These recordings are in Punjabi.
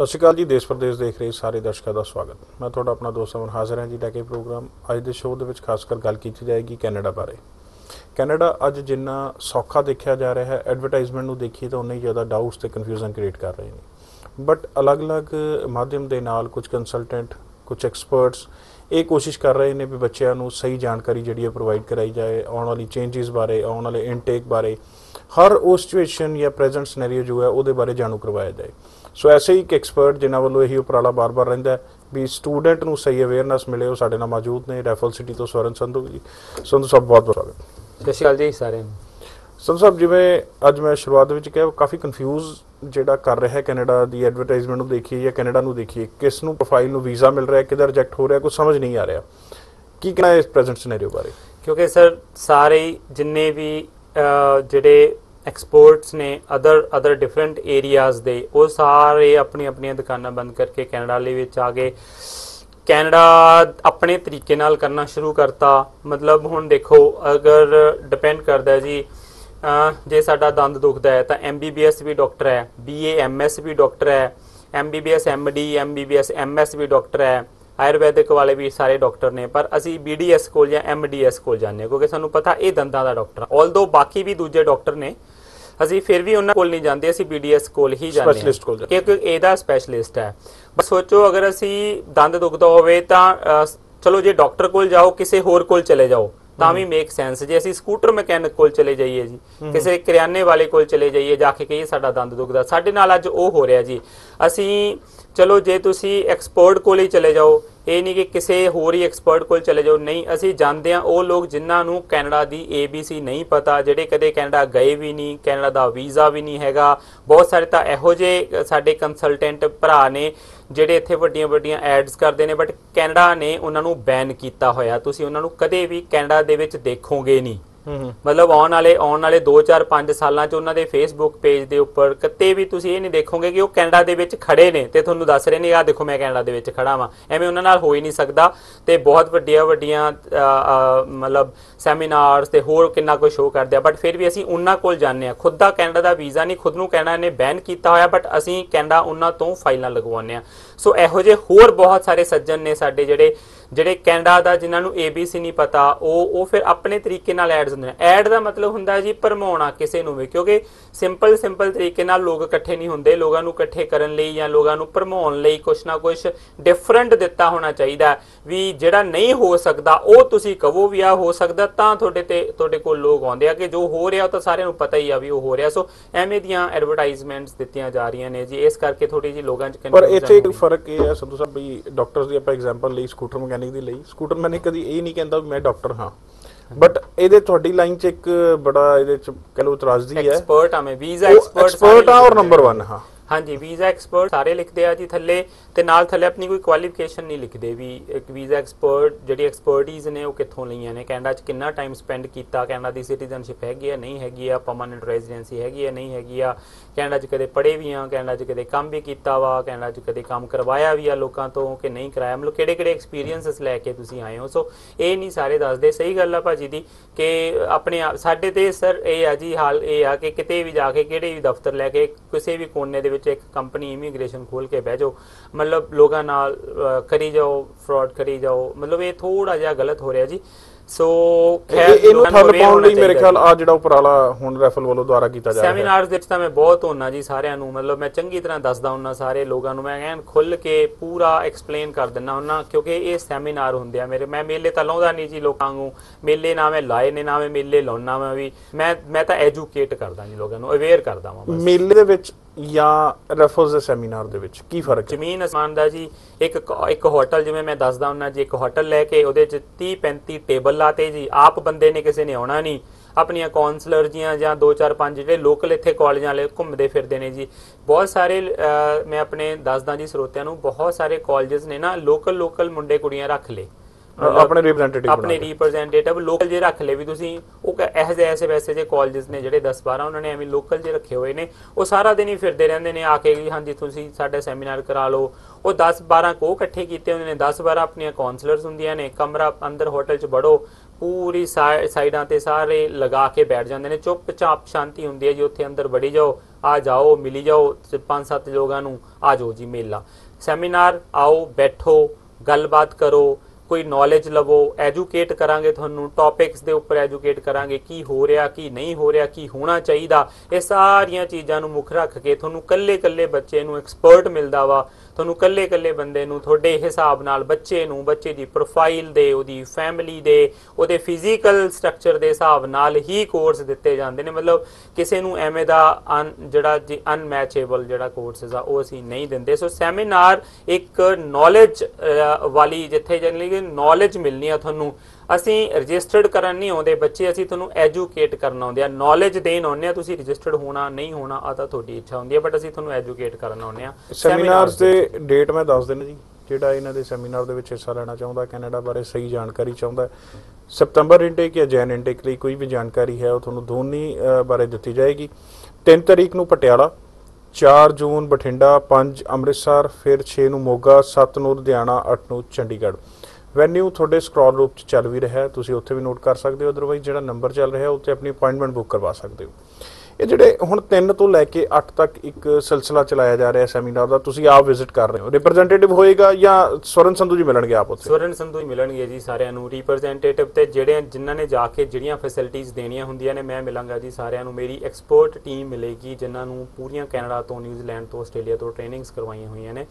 ਸਤਿ ਸ਼੍ਰੀ ਅਕਾਲ ਜੀ, ਦੇਸ਼ ਪ੍ਰਦੇਸ਼ ਦੇਖ ਰਹੇ ਸਾਰੇ ਦਰਸ਼ਕਾਂ ਦਾ ਸਵਾਗਤ। ਮੈਂ ਤੁਹਾਡਾ ਆਪਣਾ ਦੋਸਤ ਅਮਨ ਹਾਜ਼ਰ ਹਾਂ ਜੀ, ਲੈ ਕੇ ਪ੍ਰੋਗਰਾਮ ਅੱਜ ਦੇ ਸ਼ੋਅ ਦੇ ਵਿੱਚ ਖਾਸ ਕਰ ਗੱਲ ਕੀਤੀ ਜਾਏਗੀ ਕੈਨੇਡਾ ਬਾਰੇ। ਕੈਨੇਡਾ ਅੱਜ ਜਿੰਨਾ ਸੌਖਾ ਦੇਖਿਆ ਜਾ ਰਿਹਾ ਹੈ ਐਡਵਰਟਾਈਜ਼ਮੈਂਟ ਨੂੰ ਦੇਖੀਏ ਤਾਂ ਉਨਾ ਹੀ ਜ਼ਿਆਦਾ ਡਾਊਟਸ ਤੇ ਕਨਫਿਊਜ਼ਨ ਕ੍ਰੀਏਟ ਕਰ ਰਹੇ ਨੇ। ਬਟ ਅਲੱਗ-ਅਲੱਗ ਮਾਧਿਅਮ ਦੇ ਨਾਲ ਕੁਝ ਕੰਸਲਟੈਂਟ ਕੁਝ ਐਕਸਪਰਟਸ ਇਹ ਕੋਸ਼ਿਸ਼ ਕਰ ਰਹੇ ਨੇ ਵੀ ਬੱਚਿਆਂ ਨੂੰ ਸਹੀ ਜਾਣਕਾਰੀ ਜਿਹੜੀ ਹੈ ਪ੍ਰੋਵਾਈਡ ਕਰਾਈ ਜਾਏ, ਆਉਣ ਵਾਲੀ ਚੇਂਜਸ ਬਾਰੇ, ਆਉਣ ਵਾਲੇ ਇਨਟੇਕ ਬਾਰੇ। ਹਰ ਉਹ ਸਿਚੁਏਸ਼ਨ ਜਾਂ ਪ੍ਰੈਜ਼ੈਂਟ ਸਿਨੈਰੀਓ ਜੋ ਹੈ ਉਹਦੇ ਬਾਰੇ ਜਾਣੂ ਕਰਵਾਇਆ ਜਾਏ। ਸੋ ਐਸੇ ਹੀ ਇੱਕ ਐਕਸਪਰਟ ਜਿਨ੍ਹਾਂ ਵੱਲੋਂ ਇਹੀ ਉਪਰਾਲਾ ਬਾਰ-ਬਾਰ ਰਹਿੰਦਾ ਹੈ ਵੀ ਸਟੂਡੈਂਟ ਨੂੰ ਸਹੀ ਅਵੇਅਰਨੈਸ ਮਿਲੇ ਉਹ ਸਾਡੇ ਨਾਲ ਮੌਜੂਦ ਨੇ ਰੈਫਲ ਸਿਟੀ ਤੋਂ ਸਵਰਨ ਸੰਧੂ ਜੀ ਸੰਧੂ ਸਾਹਿਬ ਬਹੁਤ ਬਹੁਤ ਸਵਾਗਤ ਸਤਿ ਸ਼੍ਰੀ ਅਕਾਲ ਜੀ ਸਾਰਿਆਂ ਨੂੰ ਸੰਧੂ ਸਾਹਿਬ ਜਿਵੇਂ ਅੱਜ ਮੈਂ ਸ਼ੁਰੂਆਤ ਦੇ ਵਿੱਚ ਕਿਹਾ ਕਾਫੀ ਕਨਫਿਊਜ਼ ਜਿਹੜਾ ਕਰ ਰਿਹਾ ਹੈ ਕੈਨੇਡਾ ਦੀ ਐਡਵਰਟਾਈਜ਼ਮੈਂਟ ਨੂੰ ਦੇਖੀਏ ਜਾਂ ਕੈਨੇਡਾ ਨੂੰ ਦੇਖੀਏ ਕਿਸ ਨੂੰ ਪ੍ਰੋਫਾਈਲ ਨੂੰ ਵੀਜ਼ਾ ਮਿਲ ਰਿਹਾ ਕਿਹਦਾ ਰਿਜੈਕਟ ਹੋ ਰਿਹਾ ਕੁਝ ਸਮਝ ਨਹੀਂ ਆ ਰਿਹਾ ਕੀ ਕਹਿਣਾ ਇਸ ਪ੍ਰੈਜ਼ੈਂਟ ਸਿਨੈਰੀਓ ਬਾਰੇ ਕਿਉਂਕਿ ਸਰ ਸਾਰੇ ਜਿੰਨੇ ਵੀ ਜਿਹੜੇ ਐਕਸਪੋਰਟਸ ਨੇ ਅਦਰ ਅਦਰ ਡਿਫਰੈਂਟ ਏਰੀਆਜ਼ ਦੇ, ਉਹ ਸਾਰੇ ਆਪਣੀ, ਆਪਣੀਆਂ ਦੁਕਾਨਾਂ ਬੰਦ ਕਰਕੇ ਕੈਨੇਡਾ ਲਈ ਵਿੱਚ ਆ ਗਏ। ਕੈਨੇਡਾ ਆਪਣੇ ਤਰੀਕੇ ਨਾਲ ਕਰਨਾ ਸ਼ੁਰੂ ਕਰਤਾ। ਮਤਲਬ ਹੁਣ ਦੇਖੋ, ਅਗਰ ਡਿਪੈਂਡ ਕਰਦਾ ਜੀ ਜੇ ਸਾਡਾ ਦੰਦ ਦੁਖਦਾ ਹੈ ਤਾਂ ਐਮਬੀਬੀਐਸ ਵੀ ਡਾਕਟਰ ਹੈ ਬੀਏ ਐਮਐਸ ਵੀ ਡਾਕਟਰ ਹੈ ਐਮਬੀਬੀਐਸ ਐਮਡੀ ਐਮਬੀਬੀਐਸ ਐਮਐਸ ਵੀ ਡਾਕਟਰ ਹੈ ਆਯੁਰਵੈਦਿਕ ਵਾਲੇ ਵੀ ਸਾਰੇ ਡਾਕਟਰ ਨੇ, ਪਰ ਅਸੀਂ ਬੀਡੀਐਸ ਕੋਲ ਜਾਂ ਐਮਡੀਐਸ ਕੋਲ ਜਾਂਦੇ ਹਾਂ, ਕਿਉਂਕਿ ਸਾਨੂੰ ਪਤਾ ਇਹ ਦੰਦਾਂ ਦਾ ਡਾਕਟਰ ਆਲਦੋ ਬਾਕੀ ਵੀ ਦੂਜੇ ਡਾਕਟਰ ਨੇ ਅਸੀਂ ਫਿਰ ਵੀ ਉਹਨਾਂ ਕੋਲ ਨਹੀਂ ਜਾਂਦੇ ਅਸੀਂ ਬੀਡੀਐਸ ਕੋਲ ਹੀ ਜਾਂਦੇ ਹਾਂ। Specialist ਕੋਲ ਕਿਉਂਕਿ ਇਹਦਾ ਸਪੈਸ਼ਲਿਸਟ ਹੈ। ਬਸ ਸੋਚੋ ਅਗਰ ਅਸੀਂ ਦੰਦ ਦੁਖਦਾ ਹੋਵੇ ਤਾਂ ਚਲੋ ਜੇ ਡਾਕਟਰ ਕੋਲ ਜਾਓ ਕਿਸੇ ਹੋਰ ਕੋਲ ਚਲੇ ਜਾਓ ਤਾਂ ਵੀ ਮੇਕ ਸੈਂਸ ਜੇ ਅਸੀਂ ਸਕੂਟਰ ਮਕੈਨਿਕ ਕੋਲ ਚਲੇ ਜਾਈਏ ਜੀ ਕਿਸੇ ਕਰਿਆਨੇ ਵਾਲੇ ਕੋਲ ਚਲੇ ਜਾਈਏ ਜਾ ਕੇ ਕਹੀਏ ਸਾਡਾ ਦੰਦ ਦੁਖਦਾ ਸਾਡੇ ਨਾਲ ਅੱਜ ਉਹ ਹੋ ਰਿਹਾ ਜੀ। ਅਸੀਂ ਚਲੋ ਜੇ ਤੁਸੀਂ ਐਕਸਪਰਟ ਕੋਲ ਹੀ ਚਲੇ ਜਾਓ ਇਹ ਨਹੀਂ ਕਿ ਕਿਸੇ ਹੋਰ ਹੀ ਐਕਸਪਰਟ ਕੋਲ ਚਲੇ ਜਾਓ। ਨਹੀਂ, ਅਸੀਂ ਜਾਣਦੇ ਹਾਂ ਉਹ ਲੋਕ ਜਿਨ੍ਹਾਂ ਨੂੰ ਕੈਨੇਡਾ ਦੀ ABC ਨਹੀਂ ਪਤਾ, ਜਿਹੜੇ ਕਦੇ ਕੈਨੇਡਾ ਗਏ ਵੀ ਨਹੀਂ, ਕੈਨੇਡਾ ਦਾ ਵੀਜ਼ਾ ਵੀ ਨਹੀਂ ਹੈਗਾ। ਬਹੁਤ ਸਾਰੇ ਤਾਂ ਇਹੋ ਜਿਹੇ ਸਾਡੇ ਕੰਸਲਟੈਂਟ ਭਰਾ ਨੇ ਜਿਹੜੇ ਇੱਥੇ ਵੱਡੀਆਂ ਵੱਡੀਆਂ ਐਡਸ ਕਰਦੇ ਨੇ ਬਟ ਕੈਨੇਡਾ ਨੇ ਉਹਨਾਂ ਨੂੰ ਬੈਨ ਕੀਤਾ ਹੋਇਆ। ਤੁਸੀਂ ਉਹਨਾਂ ਨੂੰ ਕਦੇ ਵੀ ਕੈਨੇਡਾ ਦੇ ਵਿੱਚ ਦੇਖੋਗੇ ਨਹੀਂ। ਮਤਲਬ ਆਉਣ ਵਾਲੇ ਆਉਣ ਵਾਲੇ 2 4 5 ਸਾਲਾਂ 'ਚ ਉਹਨਾਂ ਦੇ ਫੇਸਬੁੱਕ ਪੇਜ ਦੇ ਉੱਪਰ ਕਿਤੇ ਵੀ ਤੁਸੀਂ ਇਹ ਨਹੀਂ ਦੇਖੋਗੇ ਕਿ ਉਹ ਕੈਨੇਡਾ ਦੇ ਵਿੱਚ ਖੜੇ ਨੇ ਤੇ ਤੁਹਾਨੂੰ ਦੱਸ ਰਹੇ ਨੇ ਆ ਦੇਖੋ ਮੈਂ ਕੈਨੇਡਾ ਦੇ ਵਿੱਚ ਖੜਾ ਵਾਂ। ਐਵੇਂ ਉਹਨਾਂ ਨਾਲ ਹੋ ਹੀ ਨਹੀਂ ਸਕਦਾ ਤੇ ਬਹੁਤ ਵੱਡੀਆਂ ਵੱਡੀਆਂ ਮਤਲਬ ਸੈਮੀਨਾਰਸ ਤੇ ਹੋਰ ਕਿੰਨਾ ਕੁਝ ਸ਼ੋਅ ਕਰਦੇ ਆ। ਬਟ ਫਿਰ ਵੀ ਅਸੀਂ ਉਹਨਾਂ ਕੋਲ ਜਾਂਦੇ ਆ ਖੁਦ ਦਾ ਕੈਨੇਡਾ ਦਾ ਵੀਜ਼ਾ ਨਹੀਂ, ਖੁਦ ਨੂੰ ਕੈਨੇਡਾ ਨੇ ਬੈਨ ਕੀਤਾ ਹੋਇਆ ਬਟ ਅਸੀਂ ਕੈਨੇਡਾ ਉਹਨਾਂ ਤੋਂ ਫਾਈਲਾਂ ਲਗਵਾਉਂਦੇ ਆ ਸੋ ਇਹੋ ਜਿਹੇ ਹੋਰ ਬਹੁਤ ਸਾਰੇ ਸੱਜਣ ਨੇ ਸਾਡੇ ਜਿਹੜੇ ਜਿਹੜੇ ਕੈਨੇਡਾ ਦਾ ਜਿਨ੍ਹਾਂ ਨੂੰ ABC ਨਹੀਂ ਪਤਾ, ਉਹ ਉਹ ਫਿਰ ਆਪਣੇ ਤਰੀਕੇ ਨਾਲ ਐਡਸ ਹੁੰਦੇ ਨੇ। ਐਡ ਦਾ ਮਤਲਬ ਹੁੰਦਾ ਜੀ ਭਰਮਾਉਣਾ ਕਿਸੇ ਨੂੰ ਵੀ, ਕਿਉਂਕਿ ਸਿੰਪਲ ਸਿੰਪਲ ਤਰੀਕੇ ਨਾਲ ਲੋਕ ਇਕੱਠੇ ਨਹੀਂ ਹੁੰਦੇ। ਲੋਕਾਂ ਨੂੰ ਇਕੱਠੇ ਕਰਨ ਲਈ ਜਾਂ ਲੋਕਾਂ ਨੂੰ ਭਰਮਾਉਣ ਲਈ ਕੁਛ ਨਾ ਕੁਛ ਡਿਫਰੈਂਟ ਦਿੱਤਾ ਹੋਣਾ ਚਾਹੀਦਾ। ਵੀ ਜਿਹੜਾ ਨਹੀਂ ਹੋ ਸਕਦਾ ਉਹ ਤੁਸੀਂ ਕਹੋ ਵੀ ਆ ਹੋ ਸਕਦਾ ਤਾਂ ਤੁਹਾਡੇ ਤੇ ਤੁਹਾਡੇ ਕੋਲ ਲੋਕ ਆਉਂਦੇ ਆ ਕਿ ਜੋ ਹੋ ਰਿਹਾ ਉਹ ਤਾਂ ਸਾਰਿਆਂ ਨੂੰ ਪਤਾ ਹੀ ਆ ਵੀ ਉਹ ਹੋ ਰਿਹਾ। ਸੋ ਐਵੇਂ ਦੀਆਂ ਐਡਵਰਟਾਈਜ਼ਮੈਂਟਸ ਦਿੱਤੀਆਂ ਜਾ ਰਹੀਆਂ ਨੇ ਜੀ ਇਸ ਕਰਕੇ ਥੋੜੀ ਜੀ ਲੋਕਾਂ 'ਚ ਪਰ ਇੱਥੇ ਇੱਕ। ਫ਼ਰਕ ਇਹ ਹੈ ਸੰਧੂ ਸਾਹਿਬ ਵੀ ਡਾਕਟਰਸ ਦੀ ਆਪਾਂ ਐਗਜ਼ਾਮਪਲ ਲਈ ਸਕੂਟਰ ਮਕੈਨਿਕ ਦੀ ਲਈ। ਸਕੂਟਰ ਮੈਨੇ ਕਦੀ ਇਹ ਨਹੀਂ ਕਹਿੰਦਾ ਵੀ ਮੈਂ ਡਾਕਟਰ ਹਾਂ। ਬਟ ਇਹਦੇ ਤੁਹਾਡੀ ਲਾਈਨ 'ਚ ਇੱਕ ਬੜਾ ਇਹਦੇ 'ਚ ਕਹ ਲਓ ਤਰਾਜ਼ਦੀ ਹੈ। ਐਕਸਪਰਟ ਆ ਮੈਂ ਵੀਜ਼ਾ ਐਕਸਪਰਟ ਆ ਔਰ ਨੰਬਰ 1 ਹਾਂ। ਹਾਂਜੀ ਵੀਜ਼ਾ ਐਕਸਪਰਟ ਸਾਰੇ ਲਿਖਦੇ ਆ ਜੀ ਥੱਲੇ ਤੇ ਨਾਲ ਥੱਲੇ ਆਪਣੀ ਕੋਈ ਕੁਆਲੀਫਿਕੇਸ਼ਨ ਨਹੀਂ ਲਿਖਦੇ ਵੀ ਇੱਕ ਵੀਜ਼ਾ ਐਕਸਪਰਟ ਜਿਹੜੀ ਐਕਸਪਰਟੀਜ਼ ਨੇ ਉਹ ਕਿੱਥੋਂ ਲਈਆਂ ਨੇ, ਕੈਨੇਡਾ 'ਚ ਕਿੰਨਾ ਟਾਈਮ ਸਪੈਂਡ ਕੀਤਾ, ਕੈਨੇਡਾ ਦੀ ਸਿਟੀਜ਼ਨਸ਼ਿਪ ਹੈਗੀ ਆ, ਨਹੀਂ ਹੈਗੀ ਆ ਪਰਮਨੈਂਟ ਰੈਜ਼ੀਡੈਂਸੀ ਹੈਗੀ ਆ, ਨਹੀਂ ਹੈਗੀ ਆ, ਕੈਨੇਡਾ 'ਚ ਕਦੇ ਪੜ੍ਹੇ ਵੀ ਆ, ਕੈਨੇਡਾ 'ਚ ਕਦੇ ਕੰਮ ਵੀ ਕੀਤਾ ਵਾ, ਕੈਨੇਡਾ 'ਚ ਕਦੇ ਕੰਮ ਕਰਵਾਇਆ ਵੀ ਆ ਲੋਕਾਂ ਤੋਂ ਕਿ ਨਹੀਂ ਕਰਾਇਆ, ਮਤਲਬ ਕਿਹੜੇ ਕਿਹੜੇ ਐਕਸਪੀਰੀਐਂਸਸ ਲੈ ਕੇ ਤੁਸੀਂ ਆਏ ਹੋ? ਸੋ ਇਹ ਨਹੀਂ ਸਾਰੇ ਦੱਸਦੇ, ਸਹੀ ਗੱਲ ਆ ਭਾਜੀ ਦੀ ਕਿ ਆਪਣੇ ਸਾਡੇ ਤੇ ਸਰ ਇਹ ਆ ਜੀ ਹਾਲ ਇਹ ਆ ਕਿ ਕਿਤੇ ਵੀ ਜਾ ਕੇ, ਕਿਹੜੇ ਵੀ ਦਫ਼ਤਰ ਲੈ ਕੇ, ਕਿਸੇ ਵੀ ਕੋਨੇ ਦੇ ਵਿੱਚ ਇੱਕ ਕੰਪਨੀ ਇਮੀਗ੍ਰੇਸ਼ਨ ਖੋਲ ਕੇ ਬਹਿ ਜਾਓ। ਮਤਲਬ ਲੋਕਾਂ ਨਾਲ ਕਰੀ ਜਾਓ ਫਰਾਡ ਕਰੀ ਜਾਓ। ਮਤਲਬ ਇਹ ਥੋੜਾ ਜਿਹਾ ਗਲਤ ਹੋ ਰਿਹਾ ਜੀ। ਸੋ ਇਹ- ਇਹਨੂੰ ਠੱਲ ਪਾਉਣ ਲਈ ਮੇਰੇ ਖਿਆਲ। ਆ ਜਿਹੜਾ ਉਪਰਾਲਾ ਹੁਣ ਰੈਫਲ ਵੱਲੋਂ ਦੁਆਰਾ ਕੀਤਾ ਜਾ ਰਿਹਾ। ਹੈ ਸੈਮੀਨਾਰਸ ਦੇ ਵਿੱਚ ਤਾਂ ਮੈਂ ਬਹੁਤ ਹੁੰਨਾ ਜੀ ਸਾਰਿਆਂ ਨੂੰ। ਮਤਲਬ ਮੈਂ ਚੰਗੀ ਤਰ੍ਹਾਂ ਦੱਸਦਾ ਹੁੰਨਾ ਸਾਰੇ ਲੋਕਾਂ ਨੂੰ। ਮੈਂ ਐਨ ਖੁੱਲ ਕੇ ਪੂਰਾ ਐਕਸਪਲੇਨ ਕਰ ਦਿੰਦਾ ਹੁੰਨਾ ਕਿਉਂਕਿ ਇਹ ਸੈਮੀਨਾਰ ਹੁੰਦੇ ਆ ਮੇਰੇ। ਮੈਂ ਮੇਲੇ ਤਾਂ ਲਾਉਂਦਾ ਨਹੀਂ ਜੀ ਲੋਕਾਂ ਨੂੰ। ਮੇਲੇ ਨਾ ਮੈਂ ਲਾਏ ਨੇ ਨਾ ਮੈਂ ਮੇਲੇ ਲਾਉਣਾ ਮੈਂ ਵੀ। ਮੈਂ ਮੈਂ ਤਾਂ ਐਜੂਕੇਟ ਕਰਦਾ ਜੀ ਲੋਕਾਂ ਨੂੰ ਅਵੇਅਰ ਕਰਦਾ ਵਾਂ ਬਸ। ਮੇਲੇ ਦੇ ਵਿੱਚ ਜਾਂ ਰੈਫਲਸ ਦੇ ਸੈਮੀਨਾਰ ਦੇ ਵਿੱਚ? ਕੀ ਫ਼ਰਕ ਹੈ? ਜ਼ਮੀਨ ਅਸਮਾਨ ਦਾ ਜੀ। ਇੱਕ ਇੱਕ ਹੋਟਲ ਜਿਵੇਂ ਮੈਂ ਦੱਸਦਾ ਹੁੰਨਾ ਜੀ, ਇੱਕ ਹੋਟਲ ਲੈ ਕੇ ਉਹਦੇ ਚ 30 35 ਟੇਬਲ ਲਾਤੇ ਜੀ। ਆਪ ਬੰਦੇ ਨੇ ਕਿਸੇ ਨੇ ਆਉਣਾ ਨਹੀਂ। ਆਪਣੀਆਂ ਕਾਉਂਸਲਰ ਜੀਆਂ ਜਾਂ 2 4 5 ਜਿਹੜੇ ਲੋਕਲ ਇੱਥੇ ਕਾਲਜਾਂ ਵਾਲੇ ਘੁੰਮਦੇ ਫਿਰਦੇ ਨੇ ਜੀ। ਬਹੁਤ ਸਾਰੇ ਮੈਂ ਆਪਣੇ ਦੱਸਦਾ ਜੀ, ਸਰੋਤਿਆਂ ਨੂੰ, ਬਹੁਤ ਸਾਰੇ ਕਾਲਜਸ ਨੇ ਨਾ ਲੋਕਲ ਲੋਕਲ ਮੁੰਡੇ ਕੁੜੀਆਂ ਰੱਖ ਲਏ। ਆਪਣੇ ਰਿਪਰੈਜ਼ੈਂਟੇਟਿਵ ਆਪਣੇ ਰਿਪਰੈਜ਼ੈਂਟੇਟਿਵ ਲੋਕਲ ਜੇ ਰੱਖ ਲਏ ਵੀ ਤੁਸੀਂ ਉਹ ਜਿਹੇ ਐਸੇ ਵੈਸੇ ਜੇ ਕਾਲਜਸ ਨੇ ਜਿਹੜੇ 10 12 ਉਹਨਾਂ ਨੇ ਐਵੇਂ ਲੋਕਲ ਜੇ ਰੱਖੇ ਹੋਏ ਨੇ ਉਹ ਸਾਰਾ ਦਿਨ ਹੀ ਫਿਰਦੇ ਰਹਿੰਦੇ ਨੇ ਆ ਕੇ ਹਾਂਜੀ ਤੁਸੀਂ ਸਾਡਾ ਸੈਮੀਨਾਰ ਕਰਾ ਲਓ। ਉਹ 10 12 ਕੋ ਇਕੱਠੇ ਕੀਤੇ ਹੁੰਦੇ ਨੇ 10 12 ਆਪਣੀਆਂ ਕਾਉਂਸਲਰਸ ਹੁੰਦੀਆਂ ਨੇ ਕਮਰਾ ਅੰਦਰ ਹੋਟਲ 'ਚ ਬੜੋ ਪੂਰੀ ਸਾਈ- ਸਾਈਡਾਂ ਤੇ ਸਾਰੇ ਲਗਾ ਕੇ ਬੈਠ ਜਾਂਦੇ ਨੇ ਚੁੱਪਚਾਪ ਸ਼ਾਂਤੀ ਹੁੰਦੀ ਹੈ ਜੀ ਉੱਥੇ ਅੰਦਰ ਵੜੀ ਜਾਓ ਆ ਜਾਓ ਮਿਲੀ ਜਾਓ ਪੰਜ ਸੱਤ ਲੋਕਾਂ ਨੂੰ ਆ ਜਾਓ ਜੀ ਮੇਲਾ। ਸੈਮੀਨਾਰ ਆਓ ਬੈਠੋ ਗੱਲਬਾਤ ਕਰੋ ਕੋਈ ਨੌਲੇਜ ਲਵੋ ਐਜੂਕੇਟ ਕਰਾਂਗੇ ਤੁਹਾਨੂੰ ਟੌਪਿਕਸ ਦੇ ਉੱਪਰ ਐਜੂਕੇਟ ਕਰਾਂਗੇ, ਕੀ ਹੋ ਰਿਹਾ, ਕੀ ਨਹੀਂ ਹੋ ਰਿਹਾ, ਕੀ ਹੋਣਾ ਚਾਹੀਦਾ, ਇਹ ਸਾਰੀਆਂ ਚੀਜ਼ਾਂ ਨੂੰ ਮੁੱਖ ਰੱਖ ਕੇ ਤੁਹਾਨੂੰ ਕੱਲੇ-ਕੱਲੇ ਬੱਚੇ ਨੂੰ ਐਕਸਪਰਟ ਮਿਲਦਾ ਵਾ। ਤੁਹਾਨੂੰ ਕੱਲੇ-ਕੱਲੇ ਬੰਦੇ ਨੂੰ, ਤੁਹਾਡੇ ਹਿਸਾਬ ਨਾਲ ਬੱਚੇ ਨੂੰ, ਬੱਚੇ ਦੀ ਪ੍ਰੋਫਾਈਲ ਦੇ, ਉਹਦੀ ਫੈਮਿਲੀ ਦੇ, ਉਹਦੇ ਫਿਜ਼ੀਕਲ ਸਟਰਕਚਰ ਦੇ ਹਿਸਾਬ ਨਾਲ ਹੀ ਕੋਰਸ ਦਿੱਤੇ ਜਾਂਦੇ ਨੇ। ਮਤਲਬ ਕਿਸੇ ਨੂੰ ਐਵੇਂ ਦਾ un- ਜਿਹੜਾ ਜੀ ਅਨਮੈਚੇਬਲ ਜਿਹੜਾ ਕੋਰਸਸ ਆ, ਉਹ ਅਸੀਂ ਨਹੀਂ ਦਿੰਦੇ। ਸੋ ਸੈਮੀਨਾਰ ਇੱਕ ਨੌਲੇਜ ਵਾਲੀ ਜਿੱਥੇ ਜਨਰਲੀ ਨੌਲੇਜ ਮਿਲਣੀ ਆ ਤੁਹਾਨੂੰ ਅਸੀਂ ਰਜਿਸਟਰਡ ਕਰਨ ਨਹੀਂ ਆਉਂਦੇ ਬੱਚੇ ਅਸੀਂ ਤੁਹਾਨੂੰ ਐਜੂਕੇਟ ਕਰਨ ਆਉਂਦੇ ਆ। ਨੌਲੇਜ ਦੇਣ ਆਉਂਦੇ ਆ ਤੁਸੀਂ ਰਜਿਸਟਰਡ ਹੋਣਾ ਨਹੀਂ ਹੋਣਾ ਆ ਤਾਂ ਤੁਹਾਡੀ ਇੱਛਾ ਹੁੰਦੀ ਹੈ ਬਟ ਅਸੀਂ ਤੁਹਾਨੂੰ ਐਜੂਕੇਟ ਕਰਨ ਆਉਂਦੇ ਆ। ਸੈਮੀਨਾਰਸ ਦੇ ਡੇਟ ਮੈਂ ਦੱਸ ਦਿੰਦਾ ਜੀ ਜਿਹੜਾ ਇਹਨਾਂ ਦੇ ਸੈਮੀਨਾਰ ਦੇ ਵਿੱਚ ਹਿੱਸਾ ਲੈਣਾ ਚਾਹੁੰਦਾ ਕੈਨੇਡਾ ਬਾਰੇ ਸਹੀ ਜਾਣਕਾਰੀ ਚਾਹੁੰਦਾ। ਸਤੰਬਰ ਇਨਟੇਕ ਜਾਂ ਜੈਨ ਇਨਟੇਕ ਲਈ ਕੋਈ ਵੀ ਜਾਣਕਾਰੀ ਹੈ ਉਹ ਤੁਹਾਨੂੰ ਦੋਨੀ ਬਾਰੇ ਦਿੱਤੀ ਜਾਏਗੀ। 3 ਤਰੀਕ ਨੂੰ ਪਟਿਆਲਾ 4 ਜੂਨ ਬਠਿੰਡਾ 5 ਅੰਮ੍ਰਿਤਸਰ ਫਿਰ 6 ਨੂੰ ਮੋਗਾ 7 ਨੂੰ ਲੁਧਿਆਣਾ 8 ਨੂੰ ਚੰਡੀਗੜ੍ਹ। ਵੈਨਿਊ ਤੁਹਾਡੇ ਸਕਰੋਲ ਰੂਪ ਚ ਚੱਲ ਵੀ ਰਿਹਾ ਤੁਸੀਂ ਉੱਥੇ ਵੀ ਨੋਟ ਕਰ ਸਕਦੇ ਹੋ। ਅਦਰਵਾਈਜ਼ ਜਿਹੜਾ ਨੰਬਰ ਚੱਲ ਰਿਹਾ ਉੱਥੇ ਆਪਣੀ ਅਪਾਇੰਟਮੈਂਟ ਬੁੱਕ ਕਰਵਾ ਸਕਦੇ ਹੋ। ਇਹ ਜਿਹੜੇ ਹੁਣ 3 ਤੋਂ ਲੈ ਕੇ 8 ਤੱਕ ਇੱਕ ਸਿਲਸਿਲਾ ਚਲਾਇਆ ਜਾ ਰਿਹਾ ਸੈਮੀਨਾਰ ਦਾ, ਤੁਸੀਂ ਆਪ ਵਿਜ਼ਿਟ ਕਰ ਰਹੇ ਹੋ। ਰਿਪਰੈਜ਼ੈਂਟੇਟਿਵ ਹੋਏਗਾ ਜਾਂ ਸਵਰਨ ਸੰਧੂ ਜੀ ਮਿਲਣਗੇ ਆਪ ਉੱਥੇ? ਸਵਰਨ ਸੰਧੂ ਜੀ ਮਿਲਣਗੇ ਜੀ ਸਾਰਿਆਂ ਨੂੰ। ਰਿਪਰੈਜ਼ੈਂਟੇਟਿਵ ਤੇ ਜਿਹੜੇ ਜਿਨ੍ਹਾਂ ਨੇ ਜਾ ਕੇ ਜਿਹੜੀਆਂ ਫੈਸਿਲਿਟੀਆਂ ਦੇਣੀਆਂ ਹੁੰਦੀਆਂ ਨੇ, ਮੈਂ ਮਿਲਾਂਗਾ ਜੀ ਸਾਰਿਆਂ ਨੂੰ। ਮੇਰੀ ਐਕਸਪਰਟ ਟੀਮ ਮਿਲੇਗੀ, ਜਿਨ੍ਹਾਂ ਨੂੰ ਪੂਰੀਆਂ ਕੈਨੇਡਾ ਤੋਂ, ਨਿਊਜ਼ੀਲੈਂਡ ਤੋਂ, ਆਸਟ੍ਰੇਲੀਆ ਤੋਂ ਟ੍ਰੇਨਿੰਗਸ ਕਰਵਾਈਆਂ ਹੋਈਆਂ ਨੇ।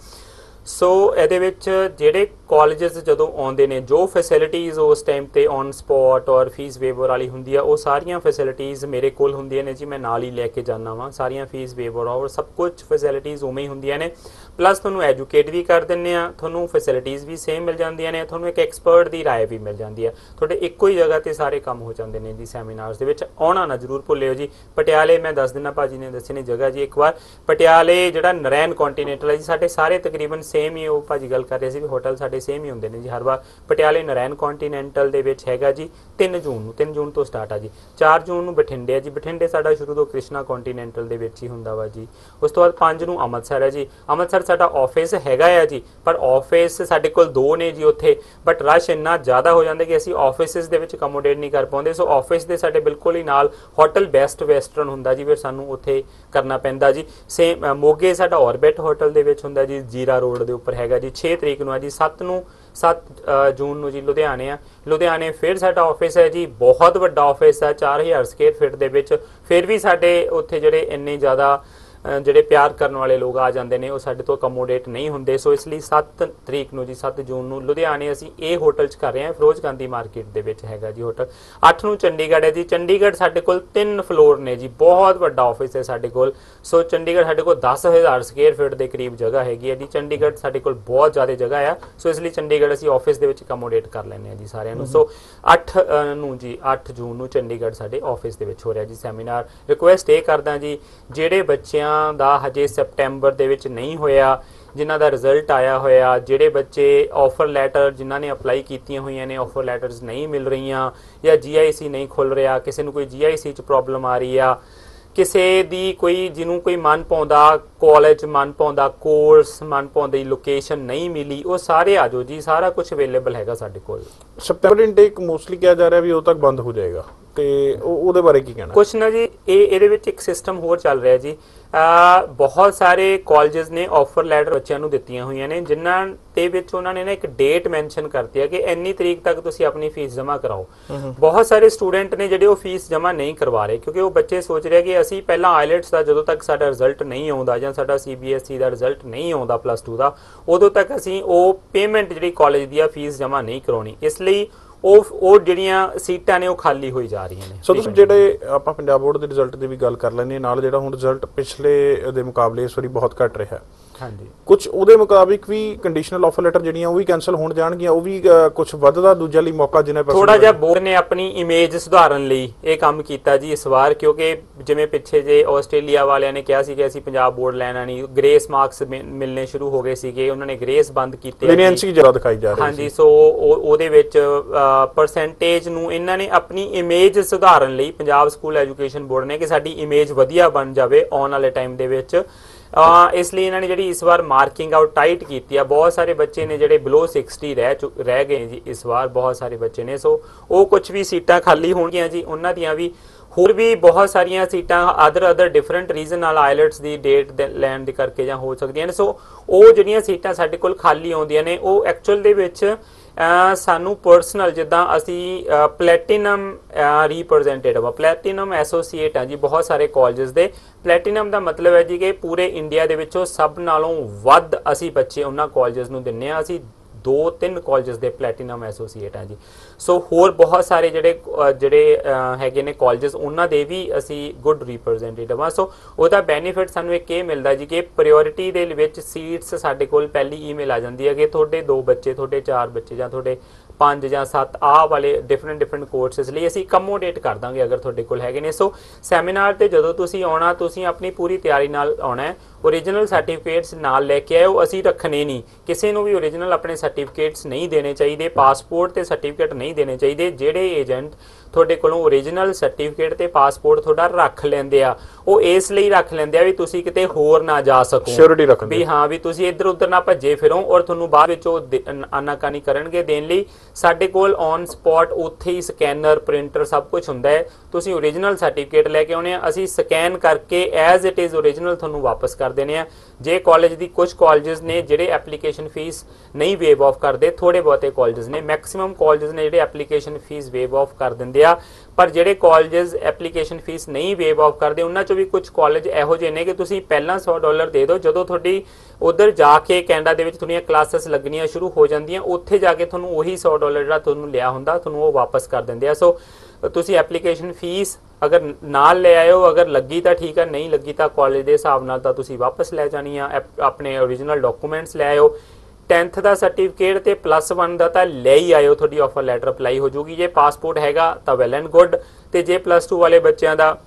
ਸੋ ਇਹਦੇ ਵਿੱਚ ਜਿਹੜੇ ਕਾਲਜਸ ਜਦੋਂ ਆਉਂਦੇ ਨੇ ਜੋ ਫੈਸਿਲਿਟੀਆਂ ਉਸ ਟਾਈਮ ਤੇ ਔਨ ਸਪੌਟ ਔਰ ਫੀਸ ਵੇਵਰ ਵਾਲੀ ਹੁੰਦੀ ਆ ਉਹ ਸਾਰੀਆਂ ਫੈਸਿਲਿਟੀਆਂ ਮੇਰੇ ਕੋਲ ਹੁੰਦੀਆਂ ਨੇ ਜੀ ਮੈਂ ਨਾਲ ਹੀ ਲੈ ਕੇ ਜਾਣਾ ਵਾਂ ਸਾਰੀਆਂ ਫੀਸ ਵੇਵਰ ਔਰ ਸਭ ਕੁਝ ਫੈਸਿਲਿਟੀਆਂ ਉਵੇਂ ਹੀ ਹੁੰਦੀਆਂ ਨੇ ਪਲੱਸ ਤੁਹਾਨੂੰ ਐਜੂਕੇਟ ਵੀ ਕਰ ਦਿੰਨੇ ਆ ਤੁਹਾਨੂੰ ਫੈਸਿਲਿਟੀਆਂ ਵੀ ਸੇਮ ਮਿਲ ਜਾਂਦੀਆਂ ਨੇ ਤੁਹਾਨੂੰ ਇੱਕ ਐਕਸਪਰਟ ਦੀ رائے ਵੀ ਮਿਲ ਜਾਂਦੀ ਹੈ ਤੁਹਾਡੇ ਇੱਕੋ ਹੀ ਜਗ੍ਹਾ ਤੇ ਸਾਰੇ ਕੰਮ ਹੋ ਜਾਂਦੇ ਨੇ ਜੀ ਸੈਮੀਨਾਰਸ ਦੇ ਵਿੱਚ ਆਉਣਾ ਨਾ ਜਰੂਰ ਭੁੱਲਿਓ ਜੀ ਪਟਿਆਲੇ ਮੈਂ ਦੱਸ ਦਿੰਨਾ ਭਾਜੀ ਨੇ ਦੱਸੀ ਨੇ ਜਗ੍ਹਾ ਜੀ ਇੱਕ ਵਾਰ ਪਟਿਆਲੇ ਜਿਹੜਾ ਨਰੈਣ ਕੰਟੀਨੈਂਟਲ ਹੈ ਜੀ ਸਾਡੇ ਸਾਰੇ ਤਕਰੀਬਨ ਸੇਮ ਹੀ ਉਹ ਭਾਜੀ ਗੱਲ ਕਰ ਰਹੇ ਸੀ ਵੀ ਹੋਟਲ ਸਾਡੇ ਸੇਮ ਹੀ ਹੁੰਦੇ ਨੇ ਜੀ। ਹਰ ਵਾਰ ਪਟਿਆਲੇ ਨਰੈਣ ਕੰਟੀਨੈਂਟਲ ਦੇ ਵਿੱਚ ਹੈਗਾ ਜੀ 3 ਜੂਨ ਨੂੰ 3 ਜੂਨ ਤੋਂ ਸਟਾਰਟ ਆ ਜੀ। 4 ਜੂਨ ਨੂੰ ਬਠਿੰਡੇ ਆ ਜੀ। ਬਠਿੰਡੇ ਸਾਡਾ ਸ਼ੁਰੂ ਤੋਂ ਕ੍ਰਿਸ਼ਨਾ ਕੰਟੀਨੈਂਟਲ ਦੇ ਵਿੱਚ ਹੀ ਹੁੰਦਾ ਵਾ ਜੀ। ਉਸ ਤੋਂ ਬਾਅਦ 5 ਨੂੰ ਅੰਮ੍ਰਿਤਸਰ ਹੈ ਜੀ। ਅੰਮ੍ਰਿਤਸਰ ਸਾਡਾ ਆਫਿਸ ਹੈਗਾ ਆ ਜੀ, ਪਰ ਆਫਿਸ ਸਾਡੇ ਕੋਲ ਦੋ ਨੇ ਜੀ ਉੱਥੇ। ਬਟ ਰਸ਼ ਇੰਨਾ ਜ਼ਿਆਦਾ ਹੋ ਜਾਂਦਾ ਕਿ ਅਸੀਂ ਆਫਿਸਿਸ ਦੇ ਵਿੱਚ ਅਕਮੋਡੇਟ ਨਹੀਂ ਕਰ ਪਾਉਂਦੇ। ਸੋ ਆਫਿਸ ਦੇ ਸਾਡੇ ਬਿਲਕੁਲ ਹੀ ਨਾਲ ਹੋਟਲ ਬੈਸਟ ਵੈਸਟਰਨ ਹੁੰਦਾ ਜੀ, ਫਿਰ ਸਾਨੂੰ ਉੱਥੇ ਕਰਨਾ ਪੈਂਦਾ ਜੀ। ਸੇਮ ਮੋਗੇ ਸਾਡਾ ਆਰਬਿਟ ਹੋਟਲ ਦੇ ਵਿੱਚ ਹੁੰਦਾ ਜੀ, ਜੀਰਾ ਰੋਡ ਦੇ ਉੱਪਰ ਹੈਗਾ ਜੀ। 6 ਤਰੀਕ ਨੂੰ ਹੈ ਜੀ 7 ਨੂੰ 7 ਜੂਨ ਨੂੰ ਜੀ ਲੁਧਿਆਣੇ ਆ। ਲੁਧਿਆਣੇ ਫਿਰ ਸਾਡਾ ਆਫਿਸ ਹੈ ਜੀ, ਬਹੁਤ ਵੱਡਾ ਆਫਿਸ ਹੈ 4000 ਸਕੁਅਰ ਫੀਟ ਦੇ ਵਿੱਚ। ਫਿਰ ਵੀ ਸਾਡੇ ਉੱਥੇ ਜਿਹੜੇ ਇੰਨੇ ਜ਼ਿਆਦਾ ਜਿਹੜੇ ਪਿਆਰ ਕਰਨ ਵਾਲੇ ਲੋਕ ਆ ਜਾਂਦੇ ਨੇ, ਉਹ ਸਾਡੇ ਤੋਂ ਅਕਮੋਡੇਟ ਨਹੀਂ ਹੁੰਦੇ। ਸੋ ਇਸ ਲਈ 7 ਤਰੀਕ ਨੂੰ ਜੀ 7 ਜੂਨ ਨੂੰ ਲੁਧਿਆਣੇ ਅਸੀਂ ਇਹ ਹੋਟਲ 'ਚ ਕਰ ਰਹੇ ਹਾਂ ਫਿਰੋਜ਼ ਗਾਂਧੀ ਮਾਰਕੀਟ ਦੇ ਵਿੱਚ ਹੈਗਾ ਜੀ ਹੋਟਲ। 8 ਨੂੰ ਚੰਡੀਗੜ੍ਹ ਹੈ ਜੀ। ਚੰਡੀਗੜ੍ਹ ਸਾਡੇ ਕੋਲ ਤਿੰਨ ਫਲੋਰ ਨੇ ਜੀ। ਬਹੁਤ ਵੱਡਾ ਆਫਿਸ ਹੈ ਸਾਡੇ ਕੋਲ। ਸੋ ਚੰਡੀਗੜ੍ਹ ਸਾਡੇ ਕੋਲ 10000 ਸਕੁਅਰ ਫੀਟ ਦੇ ਕਰੀਬ ਜਗ੍ਹਾ ਹੈਗੀ ਹੈ ਜੀ। ਚੰਡੀਗੜ੍ਹ ਸਾਡੇ ਕੋਲ ਬਹੁਤ ਜ਼ਿਆਦਾ ਜਗ੍ਹਾ ਆ। ਸੋ ਇਸ ਲਈ ਚੰਡੀਗੜ੍ਹ ਅਸੀਂ ਆਫਿਸ ਦੇ ਵਿੱਚ ਅਕਮੋਡੇਟ ਕਰ ਲੈਂਦੇ ਹਾਂ ਜੀ ਸਾਰਿਆਂ ਨੂੰ। ਸੋ 8 ਨੂੰ ਜੀ 8 ਜੂਨ ਨੂੰ ਚੰਡੀਗੜ੍ਹ ਸਾਡੇ ਆਫਿਸ ਦੇ ਵਿੱਚ ਹੋ ਰਿਹਾ ਜੀ ਸੈਮੀਨਾਰ ਰਿਕੁਐਸਟ ਇਹ ਕਰਦਾ ਜੀ, ਜਿਹੜੇ ਬੱਚਿਆਂ ਦਾ ਹਜੇ ਸੈਪਟੈਂਬਰ ਦੇ ਵਿੱਚ ਨਹੀਂ ਹੋਇਆ ਜਿਨ੍ਹਾਂ ਦਾ ਰਿਜ਼ਲਟ ਆਇਆ ਹੋਇਆ ਜਿਹੜੇ ਬੱਚੇ ਆਫਰ ਲੈਟਰ ਜਿਨ੍ਹਾਂ ਨੇ ਅਪਲਾਈ ਕੀਤੀਆਂ ਹੋਈਆਂ ਨੇ ਆਫਰ ਲੈਟਰਸ ਨਹੀਂ ਮਿਲ ਰਹੀਆਂ ਜਾਂ ਜੀਆਈਸੀ ਨਹੀਂ ਖੁੱਲ ਰਿਹਾ ਕਿਸੇ ਨੂੰ ਕੋਈ ਜੀਆਈਸੀ 'ਚ ਪ੍ਰੋਬਲਮ ਆ ਰਹੀ ਆ ਕਿਸੇ ਦੀ ਕੋਈ ਜਿਹਨੂੰ ਕੋਈ ਮਨ ਪਾਉਂਦਾ ਕਾਲਜ ਮਨ ਪਾਉਂਦਾ ਕੋਰਸ ਮਨ ਪਾਉਂਦੀ ਲੋਕੇਸ਼ਨ ਨਹੀਂ ਮਿਲੀ ਉਹ ਸਾਰੇ ਆ ਜਾਓ ਜੀ ਸਾਰਾ ਕੁਝ ਅਵੇਲੇਬਲ ਹੈਗਾ ਸਾਡੇ ਕੋਲ। ਸਪਟੈਂਬਰ ਇਨਟੇਕ ਮੋਸਟਲੀ ਕਿਹਾ ਜਾ ਰਿਹਾ ਵੀ ਉਦੋਂ ਤੱਕ ਬੰਦ ਹੋ ਜਾਏਗਾ ਤੇ ਉਹ ਉਹਦੇ ਬਾਰੇ ਕੀ ਕਹਿਣਾ? ਕੁਛ ਨਾ ਜੀ ਇਹ ਇਹਦੇ ਵਿੱਚ ਇੱਕ ਸਿਸਟਮ ਹੋਰ ਚੱਲ ਰਿਹਾ ਜੀ ਬਹੁਤ ਸਾਰੇ ਕਾਲਜਸ ਨੇ ਆਫਰ ਲੈਟਰ ਬੱਚਿਆਂ ਨੂੰ ਦਿੱਤੀਆਂ ਹੋਈਆਂ ਨੇ ਜਿਨ੍ਹਾਂ ਦੇ ਵਿੱਚ ਉਹਨਾਂ ਨੇ ਨਾ ਇੱਕ ਡੇਟ ਮੈਂਸ਼ਨ ਕਰਤੀ ਹੈ ਕਿ ਇੰਨੀ ਤਰੀਕ ਤੱਕ ਤੁਸੀਂ ਆਪਣੀ ਫੀਸ ਜਮ੍ਹਾਂ ਕਰਾਓ। ਬਹੁਤ ਸਾਰੇ ਸਟੂਡੈਂਟ ਨੇ ਜਿਹੜੇ ਉਹ ਫੀਸ ਜਮ੍ਹਾਂ ਨਹੀਂ ਕਰਵਾ ਰਹੇ ਕਿਉਂਕਿ ਉਹ ਬੱਚੇ ਸੋਚ ਰਹੇ ਕਿ ਅਸੀਂ ਪਹਿਲਾਂ ਆਇਲਟਸ ਦਾ ਜਦੋਂ ਤੱਕ ਸਾਡਾ ਰਿਜ਼ਲਟ ਨਹੀਂ ਆਉਂਦਾ ਜਾਂ ਸਾਡਾ ਸੀਬੀਐਸਈ ਦਾ ਰਿਜ਼ਲਟ ਨਹੀਂ ਆਉਂਦਾ ਪਲੱਸ 2 ਦਾ ਉਦੋਂ ਤੱਕ ਅਸੀਂ ਉਹ ਪੇਮੈਂਟ ਜਿਹੜੀ ਕਾਲਜ ਦੀ ਆ ਫੀਸ ਜਮ੍ਹਾਂ ਨਹੀਂ ਕਰਾਉਣੀ। ਇਸ ਲਈ ਉਹ ਉਹ ਜਿਹੜੀਆਂ ਸੀਟਾਂ ਨੇ ਉਹ ਖਾਲੀ ਹੋਈ ਜਾ ਰਹੀਆਂ ਨੇ। ਸੋ ਤੁਸੀਂ ਜਿਹੜੇ ਆਪਾਂ ਪੰਜਾਬ ਬੋਰਡ ਦੇ ਰਿਜ਼ਲਟ ਦੀ ਵੀ ਗੱਲ ਕਰ ਲੈਂਦੇ ਹਾਂ ਨਾਲ ਜਿਹੜਾ ਹੁਣ ਰਿਜ਼ਲਟ ਪਿਛਲੇ ਦੇ ਮੁਕਾਬਲੇ ਇਸ ਵਾਰੀ ਬਹੁਤ ਘੱਟ ਰਿਹਾ। ਹਾਂਜੀ। ਕੁਝ ਉਹਦੇ ਮੁਤਾਬਿਕ ਵੀ ਕੰਡੀਸ਼ਨਲ ਆਫਰ ਲੈਟਰ ਜਿਹੜੀਆਂ ਉਹ ਵੀ ਕੈਨਸਲ ਹੋਣ ਜਾਣਗੀਆਂ ਉਹ ਵੀ ਕੁਝ ਵੱਧਦਾ ਦੂਜੇ ਲਈ ਮੌਕਾ ਜਿਨੇ ਥੋੜਾ ਜਿਹਾ ਬੋਰਡ ਨੇ ਆਪਣੀ ਇਮੇਜ ਸੁਧਾਰਨ ਲਈ ਇਹ ਕੰਮ ਕੀਤਾ ਜੀ ਇਸ ਵਾਰ ਕਿਉਂਕਿ ਜਿਵੇਂ ਪਿੱਛੇ ਜੇ ਆਸਟ੍ਰੇਲੀਆ ਵਾਲਿਆਂ ਨੇ ਕਿਹਾ ਸੀ ਕਿ ਅਸੀਂ ਪੰਜਾਬ ਬੋਰਡ ਲੈਣਾ ਨਹੀਂ ਗ੍ਰੇਸ ਮਾਰਕਸ ਮਿਲਨੇ ਸ਼ੁਰੂ ਹੋ ਗਏ ਸੀਗੇ ਉਹਨਾਂ ਨੇ ਗ੍ਰੇਸ ਬੰਦ ਕੀਤੇ। ਲੀਨੀਅੰਸੀ ਜ਼ਿਆਦਾ ਦਿਖਾਈ ਜਾ ਰਹੀ ਹਾਂਜੀ ਸੋ। ਉਹ- ਉਹਦੇ ਵਿੱਚ ਪਰਸੈਂਟੇਜ ਨੂੰ ਇਹਨਾਂ ਨੇ ਆਪਣੀ ਇਮੇਜ ਸੁਧਾਰਨ ਲਈ ਪੰਜਾਬ ਸਕੂਲ ਐਜੂਕੇਸ਼ਨ ਬੋਰਡ ਨੇ ਕਿ ਸਾਡੀ ਇਮੇਜ ਵਧੀਆ ਬਣ ਜਾਵੇ ਆਉਣ ਵਾਲੇ ਟਾਈਮ ਦੇ ਵਿੱਚ। ਇਸ ਲਈ ਇਹਨਾਂ ਨੇ ਜਿਹੜੀ ਇਸ ਵਾਰ ਮਾਰਕਿੰਗ ਆਊਟ ਟਾਈਟ ਕੀਤੀ ਆ। ਬਹੁਤ ਸਾਰੇ ਬੱਚੇ ਨੇ ਜਿਹੜੇ ਬਿਲੋ 60 ਰਹਿ ਚੁ- ਰਹਿ ਗਏ ਜੀ ਇਸ ਵਾਰ, ਬਹੁਤ ਸਾਰੇ ਬੱਚੇ ਨੇ। ਸੋ ਉਹ ਕੁਝ ਵੀ ਸੀਟਾਂ ਖਾਲੀ ਹੋਣਗੀਆਂ ਜੀ, ਉਹਨਾਂ ਦੀਆਂ ਵੀ ਹੋਰ ਵੀ ਬਹੁਤ ਸਾਰੀਆਂ ਸੀਟਾਂ ਅਦਰ ਅਦਰ ਡਿਫਰੈਂਟ ਰੀਜ਼ਨ ਨਾਲ ਆਇਲਟਸ ਦੀ ਡੇਟ ਲੈਣ ਦੇ ਕਰਕੇ ਜਾਂ ਹੋ ਸਕਦੀਆਂ ਨੇ। ਸੋ ਉਹ ਜਿਹੜੀਆਂ ਸੀਟਾਂ ਸਾਡੇ ਕੋਲ ਖਾਲੀ ਆਉਂਦੀਆਂ ਨੇ, ਉਹ ਐਕਚੁਅਲ ਦੇ ਵਿੱਚ ਸਾਨੂੰ ਪਰਸਨਲ ਜਿੱਦਾਂ ਅਸੀਂ ਪਲੈਟੀਨਮ ਰਿਪਰੈਜ਼ੈਂਟੇਟਿਵ ਆ। ਪਲੈਟੀਨਮ ਐਸੋਸੀਏਟ ਆ ਜੀ ਬਹੁਤ ਸਾਰੇ ਕਾਲਜਸ ਦੇ। ਪਲੈਟੀਨਮ ਦਾ ਮਤਲਬ ਹੈ ਜੀ ਕਿ ਪੂਰੇ ਇੰਡੀਆ ਦੇ ਵਿੱਚੋਂ ਸਭ ਨਾਲੋਂ ਵੱਧ ਅਸੀਂ ਬੱਚੇ ਉਹਨਾਂ ਕਾਲਜਸ ਨੂੰ ਦਿੰਨੇ ਆ। ਅਸੀਂ ਦੋ ਤਿੰਨ ਕਾਲਜਸ ਦੇ ਪਲੈਟੀਨਮ ਐਸੋਸੀਏਟ ਆ ਜੀ। ਸੋ ਹੋਰ ਬਹੁਤ ਸਾਰੇ ਜਿਹੜੇ ਜਿਹੜੇ ਹੈਗੇ ਨੇ ਕਾਲਜਸ ਉਹਨਾਂ ਦੇ ਵੀ ਅਸੀਂ ਗੁੱਡ ਰਿਪਰੈਜ਼ੈਂਟੇਟਿਵ ਆ। ਸੋ ਉਹਦਾ ਬੈਨੀਫਿਟ ਸਾਨੂੰ ਇੱਕ ਇਹ ਮਿਲਦਾ ਜੀ ਕਿ ਪ੍ਰਾਇੋਰਟੀ ਦੇ ਵਿੱਚ ਸੀਟਸ ਸਾਡੇ ਕੋਲ ਪਹਿਲੀ ਈਮੇਲ ਆ ਜਾਂਦੀ ਹੈ ਕਿ ਤੁਹਾਡੇ ਦੋ ਬੱਚੇ, ਤੁਹਾਡੇ ਚਾਰ ਬੱਚੇ ਜਾਂ ਤੁਹਾਡੇ ਪੰਜ ਜਾਂ ਸੱਤ ਆਹ ਵਾਲੇ ਡਿਫਰੈਂਟ ਡਿਫਰੈਂਟ ਕੋਰਸਸ ਲਈ ਅਸੀਂ ਕਮੋਡੇਟ ਕਰ ਦਾਂਗੇ ਅਗਰ ਤੁਹਾਡੇ ਕੋਲ ਹੈਗੇ ਨੇ। ਸੋ ਸੈਮੀਨਾਰ ਤੇ ਜਦੋਂ ਤੁਸੀਂ ਆਉਣਾ, ਤੁਸੀਂ ਆਪਣੀ ਪੂਰੀ ਤਿਆਰੀ ਨਾਲ ਆਉਣਾ ਹੈ। ਓਰੀਜਨਲ ਸਰਟੀਫਿਕੇਟਸ ਨਾਲ ਲੈ ਕੇ ਆਇਓ ਅਸੀਂ ਰੱਖਣੇ ਨਹੀਂ। ਕਿਸੇ ਨੂੰ ਵੀ ਓਰੀਜਨਲ ਆਪਣੇ ਸਰਟੀਫਿਕੇਟਸ ਨਹੀਂ ਦੇਣੇ ਚਾਹੀਦੇ ਪਾਸਪੋਰਟ ਤੇ ਸਰਟੀਫਿਕੇਟ ਨਹੀਂ ਦੇਣੇ ਚਾਹੀਦੇ ਜਿਹੜੇ ਏਜੰਟ ਤੁਹਾਡੇ ਕੋਲੋਂ ਓਰੀਜਨਲ ਸਰਟੀਫਿਕੇਟ ਤੇ ਪਾਸਪੋਰਟ ਤੁਹਾਡਾ ਰੱਖ ਲੈਂਦੇ ਆ ਉਹ ਇਸ ਲਈ ਰੱਖ ਲੈਂਦੇ ਆ ਵੀ ਤੁਸੀਂ ਕਿਤੇ ਹੋਰ ਨਾ ਜਾ ਸਕੋ। Surety ਰੱਖਦੇ ਵੀ ਹਾਂ ਵੀ ਤੁਸੀਂ ਇੱਧਰ ਉੱਧਰ ਨਾ ਭੱਜੇ ਫਿਰੋ ਔਰ ਤੁਹਾਨੂੰ ਬਾਅਦ ਵਿੱਚ ਉਹ ਆਨਾਕਾਨੀ ਕਰਨਗੇ ਦੇਣ ਲਈ। ਸਾਡੇ ਕੋਲ ਔਨ ਸਪੌਟ ਉੱਥੇ ਹੀ ਸਕੈਨਰ ਪ੍ਰਿੰਟਰ ਸਭ ਕੁਝ ਹੁੰਦਾ ਹੈ। ਤੁਸੀਂ ਓਰੀਜਨਲ ਸਰਟੀਫਿਕੇਟ ਲੈ ਕੇ ਆਉਣੇ ਆ ਅਸੀਂ ਸਕੈਨ ਕਰਕੇ ਐਜ਼ ਇਟ ਇਜ਼ ਓਰੀਜਨਲ ਤੁਹਾਨੂੰ ਵਾਪਸ ਕਰ ਦੇਣੇ ਆ। ਜੇ ਕਾਲਜ ਦੀ ਕੁਝ ਕਾਲਜਸ ਨੇ ਜਿਹੜੇ ਐਪਲੀਕੇਸ਼ਨ ਫੀਸ ਨਹੀਂ ਵੇਵ ਆਫ ਕਰਦੇ ਥੋੜੇ ਬਹੁਤੇ ਕਾਲਜਸ ਨੇ। ਮੈਕਸਿਮਮ ਕਾਲਜਸ ਨੇ ਜਿਹੜੇ ਐਪਲੀਕੇਸ਼ਨ ਫੀਸ ਵੇਵ ਆਫ ਕਰ ਦਿੰਦੇ ਆ। ਪਰ ਜਿਹੜੇ ਕਾਲਜਸ ਐਪਲੀਕੇਸ਼ਨ ਫੀਸ ਨਹੀਂ ਵੇਵ ਆਫ ਕਰਦੇ, ਉਹਨਾਂ ਚੋਂ ਵੀ ਕੁਝ ਕਾਲਜ ਇਹੋ ਜਿਹੇ ਨੇ ਕਿ ਤੁਸੀਂ ਪਹਿਲਾਂ 100 ਡਾਲਰ ਦੇ ਦਿਓ। ਜਦੋਂ ਤੁਹਾਡੀ ਉਧਰ ਜਾ ਕੇ ਕੈਨੇਡਾ ਦੇ ਵਿੱਚ ਤੁਹਾਡੀਆਂ ਕਲਾਸਿਸ ਲੱਗਣੀਆਂ ਸ਼ੁਰੂ ਹੋ ਜਾਂਦੀਆਂ, ਉੱਥੇ ਜਾ ਕੇ ਤੁਹਾਨੂੰ ਉਹੀ 100 ਡਾਲਰ ਜਿਹੜਾ ਤੁਹਾਨੂੰ ਲਿਆ ਹੁੰਦਾ, ਤੁਹਾਨੂੰ ਉਹ ਵਾਪਸ ਕਰ ਦਿੰਦੇ ਆ। ਸੋ ਤੁਸੀਂ ਐਪਲੀਕੇਸ਼ਨ ਫੀਸ ਅਗਰ ਨਾਲ ਲੈ ਆਇਓ, ਅਗਰ ਲੱਗੀ ਤਾਂ ਠੀਕ ਹੈ ਨਹੀਂ ਲੱਗੀ ਤਾਂ ਕਾਲਜ ਦੇ ਹਿਸਾਬ ਨਾਲ ਤਾਂ ਤੁਸੀਂ ਵਾਪਸ ਲੈ ਜਾਣੀ ਆ, ਐਪ- ਆਪਣੇ ਓਰੀਜਨਲ ਡਾਕੂਮੈਂਟਸ ਲੈ ਆਇਓ। 10th ਦਾ ਸਰਟੀਫਿਕੇਟ ਤੇ ਪਲੱਸ 1 ਦਾ ਤਾਂ ਲੈ ਹੀ ਆਇਓ, ਤੁਹਾਡੀ ਆਫਰ ਲੈਟਰ ਅਪਲਾਈ ਹੋ ਜੂਗੀ। ਜੇ ਪਾਸਪੋਰਟ ਹੈਗਾ ਤਾਂ ਵੈਲ ਐਂਡ ਗੁੱਡ ਤੇ ਜੇ ਪਲੱਸ 2 ਵਾਲੇ ਬੱਚਿਆਂ ਦਾ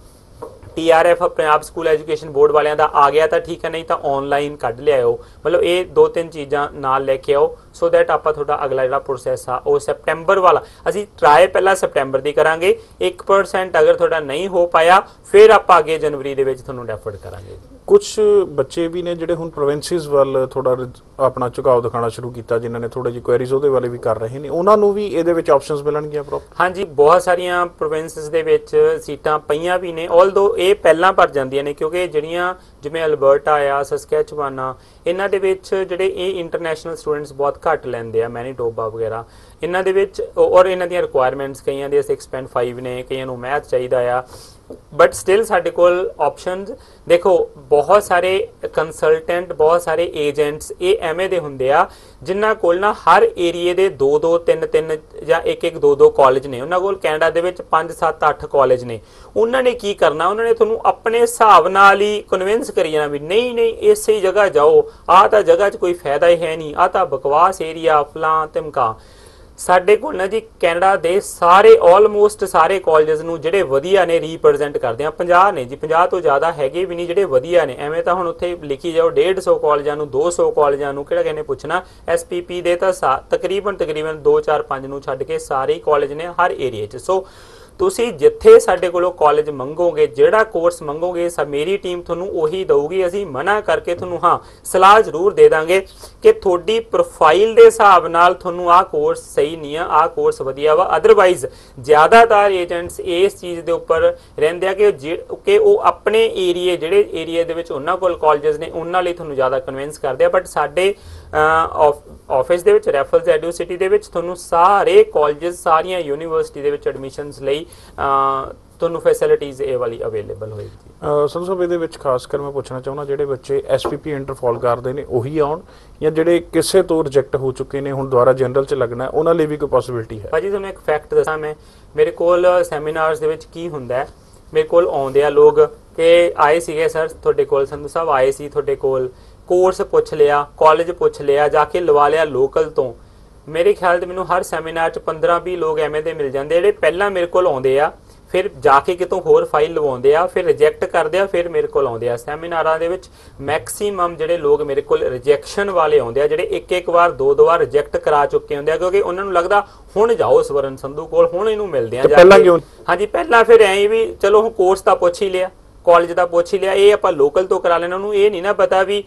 TRF Punjab school education board ਵਾਲਿਆਂ ਦਾ ਆ ਗਿਆ ਤਾਂ ਠੀਕ ਹੈ, ਨਹੀਂ ਤਾਂ ਆਨਲਾਈਨ ਕੱਢ ਲਿਆਓ ਮਤਲਬ ਇਹ ਦੋ ਤਿੰਨ ਚੀਜ਼ਾਂ ਨਾਲ ਲੈ ਕੇ ਆਓ ਸੋ ਦੈਟ ਆਪਾਂ ਤੁਹਾਡਾ ਅਗਲਾ ਜਿਹੜਾ ਪ੍ਰੋਸੈਸ ਆ, ਉਹ ਸੈਪਟੈਂਬਰ ਵਾਲਾ। ਅਸੀਂ ਟਰਾਈ ਪਹਿਲਾਂ ਸੈਪਟੈਂਬਰ ਦੀ ਕਰਾਂਗੇ। 1% ਅਗਰ ਤੁਹਾਡਾ ਨਹੀਂ ਹੋ ਪਾਇਆ, ਫਿਰ ਆਪਾਂ ਅੱਗੇ ਜਨਵਰੀ ਦੇ ਵਿੱਚ ਤੁਹਾਨੂੰ ਡੈਫਰਡ ਕਰਾਂਗੇ। ਕੁਝ ਬੱਚੇ ਵੀ ਨੇ ਜਿਹੜੇ ਹੁਣ ਪ੍ਰੋਵਿੰਸਿਸ ਵੱਲ ਥੋੜਾ ਆਪਣਾ ਝੁਕਾਅ ਦਿਖਾਉਣਾ ਸ਼ੁਰੂ ਕੀਤਾ, ਜਿਨ੍ਹਾਂ ਨੇ ਥੋੜੇ ਜਿਹੀ ਕੁਐਰੀਜ਼ ਉਹਦੇ ਵਾਲੇ ਵੀ ਕਰ ਰਹੇ ਨੇ। ਉਹਨਾਂ ਨੂੰ ਵੀ ਇਹਦੇ ਵਿੱਚ ਆਪਸ਼ਨਸ ਮਿਲਣਗੀਆਂ ਪ੍ਰੋਪਰ ਹਾਂਜੀ, ਬਹੁਤ ਸਾਰੀਆਂ ਪ੍ਰੋਵਿੰਸਿਸ ਦੇ ਵਿੱਚ ਸੀਟਾਂ ਪਈਆਂ ਵੀ ਨੇ ਆਲਦੋ ਇਹ ਪਹਿਲਾਂ ਭਰ ਜਾਂਦੀਆਂ ਨੇ, ਕਿਉਂਕਿ ਜਿਹੜੀਆਂ, ਜਿਵੇਂ ਅਲਬਰਟਾ ਆ, ਸਸਕੈਚਵਾਨਾ, ਇਹਨਾਂ ਦੇ ਵਿੱਚ ਜਿਹੜੇ ਇਹ ਇੰਟਰਨੈਸ਼ਨਲ ਸਟੂਡੈਂਟਸ ਬਹੁਤ ਘੱਟ ਲੈਂਦੇ ਆ, ਮੈਨੀਟੋਬਾ ਵਗੈਰਾ। ਇਹਨਾਂ ਦੇ ਵਿੱਚ, ਔਰ ਇਹਨਾਂ ਦੀਆਂ ਰਿਕੁਆਇਰਮੈਂਟਸ ਕਈਆਂ ਦੇ 6.5 ਨੇ, ਕਈਆਂ ਨੂੰ ਮੈਥ ਚਾਹੀਦਾ ਆ। ਬਟ ਸਟਿਲ ਸਾਡੇ ਕੋਲ ਆਪਸ਼ਨਸ ਦੇਖੋ, ਬਹੁਤ ਸਾਰੇ ਕੰਸਲਟੈਂਟ ਬਹੁਤ ਸਾਰੇ ਏਜੰਟਸ ਇਹ ਐਵੇਂ ਦੇ ਹੁੰਦੇ ਆ, ਜਿਨ੍ਹਾਂ ਕੋਲ ਨਾ ਹਰ ਏਰੀਏ ਦੇ 2 2 3 3 ਜਾਂ 1 1 2 2 ਕਾਲਜ ਨੇ। ਉਹਨਾਂ ਕੋਲ ਕੈਨੇਡਾ ਦੇ ਵਿੱਚ 5 7 8 ਕਾਲਜ ਨੇ। ਉਹਨਾਂ ਨੇ ਕੀ ਕਰਨਾ? ਉਹਨਾਂ ਨੇ ਤੁਹਾਨੂੰ ਆਪਣੇ ਹਿਸਾਬ ਨਾਲ ਹੀ ਕਨਵਿੰਸ ਕਰੀ ਜਾਣਾ ਵੀ ਨਹੀਂ ਨਹੀਂ, ਇਸੇ ਜਗ੍ਹਾ ਜਾਓ। ਆਹ ਤਾਂ ਜਗ੍ਹਾ 'ਚ ਕੋਈ ਫਾਇਦਾ ਹੀ ਹੈ ਨਹੀਂ। ਆਹ ਤਾਂ ਬਕਵਾਸ ਏਰੀਆ ਫਲਾਂ ਤਿਮਕਾ ਸਾਡੇ ਕੋਲ ਨਾ ਜੀ ਕੈਨੇਡਾ ਦੇ ਸਾਰੇ ਆਲਮੋਸਟ ਸਾਰੇ ਕਾਲਜਸ ਨੂੰ ਜਿਹੜੇ ਵਧੀਆ ਨੇ ਰਿਪਰੈਜ਼ੈਂਟ ਕਰਦੇ ਆ। 50 ਨੇ ਜੀ 50 ਤੋਂ ਜ਼ਿਆਦਾ ਹੈਗੇ ਵੀ ਨਹੀਂ, ਜਿਹੜੇ ਵਧੀਆ ਨੇ। ਐਵੇਂ ਤਾਂ ਹੁਣ ਉੱਥੇ ਲਿਖੀ ਜਾਓ 150 ਕਾਲਜਾਂ ਨੂੰ 200 ਕਾਲਜਾਂ ਨੂੰ, ਕਿਹੜਾ ਕਹਿੰਦੇ ਪੁੱਛਣਾ? ਐਸਪੀਪੀ ਦੇ ਤਾਂ ਸਾ- ਤਕਰੀਬਨ ਤਕਰੀਬਨ 2 4 5 ਨੂੰ ਛੱਡ ਕੇ ਸਾਰੇ ਕਾਲਜ ਨੇ ਹਰ ਏਰੀਆ 'ਚ। ਸੋ ਤੁਸੀਂ ਜਿੱਥੇ ਸਾਡੇ ਕੋਲੋਂ ਕਾਲਜ ਮੰਗੋਗੇ, ਜਿਹੜਾ ਕੋਰਸ ਮੰਗੋਗੇ, ਸਾ ਮੇਰੀ ਟੀਮ ਤੁਹਾਨੂੰ ਉਹੀ ਦਊਗੀ, ਅਸੀਂ ਮਨਾ ਕਰਕੇ ਤੁਹਾਨੂੰ ਹਾਂ, ਸਲਾਹ ਜ਼ਰੂਰ ਦੇ ਦਾਂਗੇ ਕਿ ਤੁਹਾਡੀ ਪ੍ਰੋਫਾਈਲ ਦੇ ਹਿਸਾਬ ਨਾਲ ਤੁਹਾਨੂੰ ਆਹ ਕੋਰਸ ਸਹੀ ਨਹੀਂ ਆ, ਆਹ ਕੋਰਸ ਵਧੀਆ ਵਾ। ਅਦਰਵਾਈਜ਼ ਜ਼ਿਆਦਾਤਰ ਏਜੰਟਸ ਇਸ ਚੀਜ਼ ਦੇ ਉੱਪਰ ਰਹਿੰਦੇ ਆ ਕਿ ਜੇ- ਕਿ ਉਹ ਆਪਣੇ ਏਰੀਏ ਜਿਹੜੇ ਏਰੀਏ ਦੇ ਵਿੱਚ ਉਹਨਾਂ ਕੋਲ ਕਾਲਜਸ ਨੇ, ਉਹਨਾਂ ਲਈ ਤੁਹਾਨੂੰ ਜ਼ਿਆਦਾ ਕਨਵਿੰਸ ਕਰਦੇ ਆ। ਬਟ ਸਾਡੇ ਆਫਿਸ ਦੇ ਵਿੱਚ ਰੈਫਲਸ ਐਡੂਸਿਟੀ ਦੇ ਵਿੱਚ ਤੁਹਾਨੂੰ ਸਾਰੇ ਕਾਲਜਸ ਸਾਰੀਆਂ ਯੂਨੀਵਰਸਿਟੀ ਦੇ ਵਿੱਚ ਐਡਮਿਸ਼ਨਸ ਲਈ ਤੁਹਾਨੂੰ ਫੈਸਿਲਿਟੀਆਂ ਇਹ ਵਾਲੀ ਅਵੇਲੇਬਲ ਹੋਏਗੀ ਸੰਧੂ ਸਾਹਿਬ ਇਹਦੇ ਵਿੱਚ ਖਾਸ ਕਰ ਮੈਂ ਪੁੱਛਣਾ ਚਾਹੁੰਦਾ ਜਿਹੜੇ ਬੱਚੇ ਐਸਪੀਪੀ ਇੰਟਰਫਾਲ ਕਰਦੇ ਨੇ ਉਹੀ ਆਉਣ? ਜਾਂ ਜਿਹੜੇ ਕਿਸੇ ਤੋਂ ਰਿਜੈਕਟ ਹੋ ਚੁੱਕੇ ਨੇ ਹੁਣ ਦੁਬਾਰਾ ਜਨਰਲ ਚ ਲੱਗਣਾ ਉਹਨਾਂ ਲਈ ਵੀ ਕੋਈ ਪੋਸਿਬਿਲਿਟੀ ਹੈ? ਭਾਜੀ ਤੁਹਾਨੂੰ ਇੱਕ ਫੈਕਟ ਦੱਸਾਂ ਮੈਂ। ਮੇਰੇ ਕੋਲ ਸੈਮੀਨਾਰਸ ਦੇ ਵਿੱਚ ਕੀ ਹੁੰਦਾ ਹੈ? ਮੇਰੇ ਕੋਲ ਆਉਂਦੇ ਆ ਲੋਕ ਕਿ ਆਏ ਸੀਗੇ ਸਰ ਤੁਹਾਡੇ ਕੋਲ ਸੰਧੂ ਸਾਹਿਬ ਆਏ ਸੀ ਤੁਹਾਡੇ ਕੋਲ। ਕੋਰਸ ਪੁੱਛ ਲਿਆ ਕਾਲਜ ਪੁੱਛ ਲਿਆ ਜਾ ਕੇ ਲਵਾ ਲਿਆ ਲੋਕਲ ਤੋਂ। ਮੇਰੇ ਖਿਆਲ ਤੇ ਮੈਨੂੰ ਹਰ ਸੈਮੀਨਾਰ 'ਚ 15-20 ਲੋਕ ਐਵੇਂ ਦੇ ਮਿਲ ਜਾਂਦੇ ਜਿਹੜੇ ਪਹਿਲਾਂ ਮੇਰੇ ਕੋਲ ਆਉਂਦੇ ਆ ਫਿਰ ਜਾ ਕੇ ਕਿਤੋਂ ਹੋਰ ਫਾਈਲ ਲਵਾਉਂਦੇ ਆ ਫਿਰ ਰਿਜੈਕਟ ਕਰਦੇ ਆ ਫਿਰ ਮੇਰੇ ਕੋਲ ਆਉਂਦੇ ਆ। ਸੈਮੀਨਾਰਾਂ ਦੇ ਵਿੱਚ ਮੈਕਸਿਮਮ ਜਿਹੜੇ ਲੋਕ ਮੇਰੇ ਕੋਲ ਰਿਜੈਕਸ਼ਨ ਵਾਲੇ ਆਉਂਦੇ ਆ ਜਿਹੜੇ ਇੱਕ ਇੱਕ ਵਾਰ ਦੋ ਦੋ ਵਾਰ ਰਿਜੈਕਟ ਕਰਾ ਚੁੱਕੇ ਹੁੰਦੇ ਆ ਕਿਉਂਕਿ ਉਹਨਾਂ ਨੂੰ ਲੱਗਦਾ ਹੁਣ ਜਾਓ ਸਵਰਨ ਸੰਧੂ ਕੋਲ ਹੁਣ ਇਹਨੂੰ ਮਿਲਦੇ ਆ ਜਾ ਕੇ। ਹਾਂਜੀ ਪਹਿਲਾਂ ਫਿਰ ਐਂ ਵੀ ਚਲੋ ਹੁਣ ਕੋਰਸ ਤਾਂ ਪੁੱਛ ਹੀ ਲਿਆ ਕਾਲਜ ਦਾ ਪੁੱਛ ਹੀ ਲਿਆ ਇਹ ਆਪਾਂ ਲੋਕਲ ਤੋਂ ਕਰਾ ਲੈਣਾ ਉਹਨੂੰ ਇਹ ਨਹੀਂ ਨਾ ਪਤਾ ਵੀ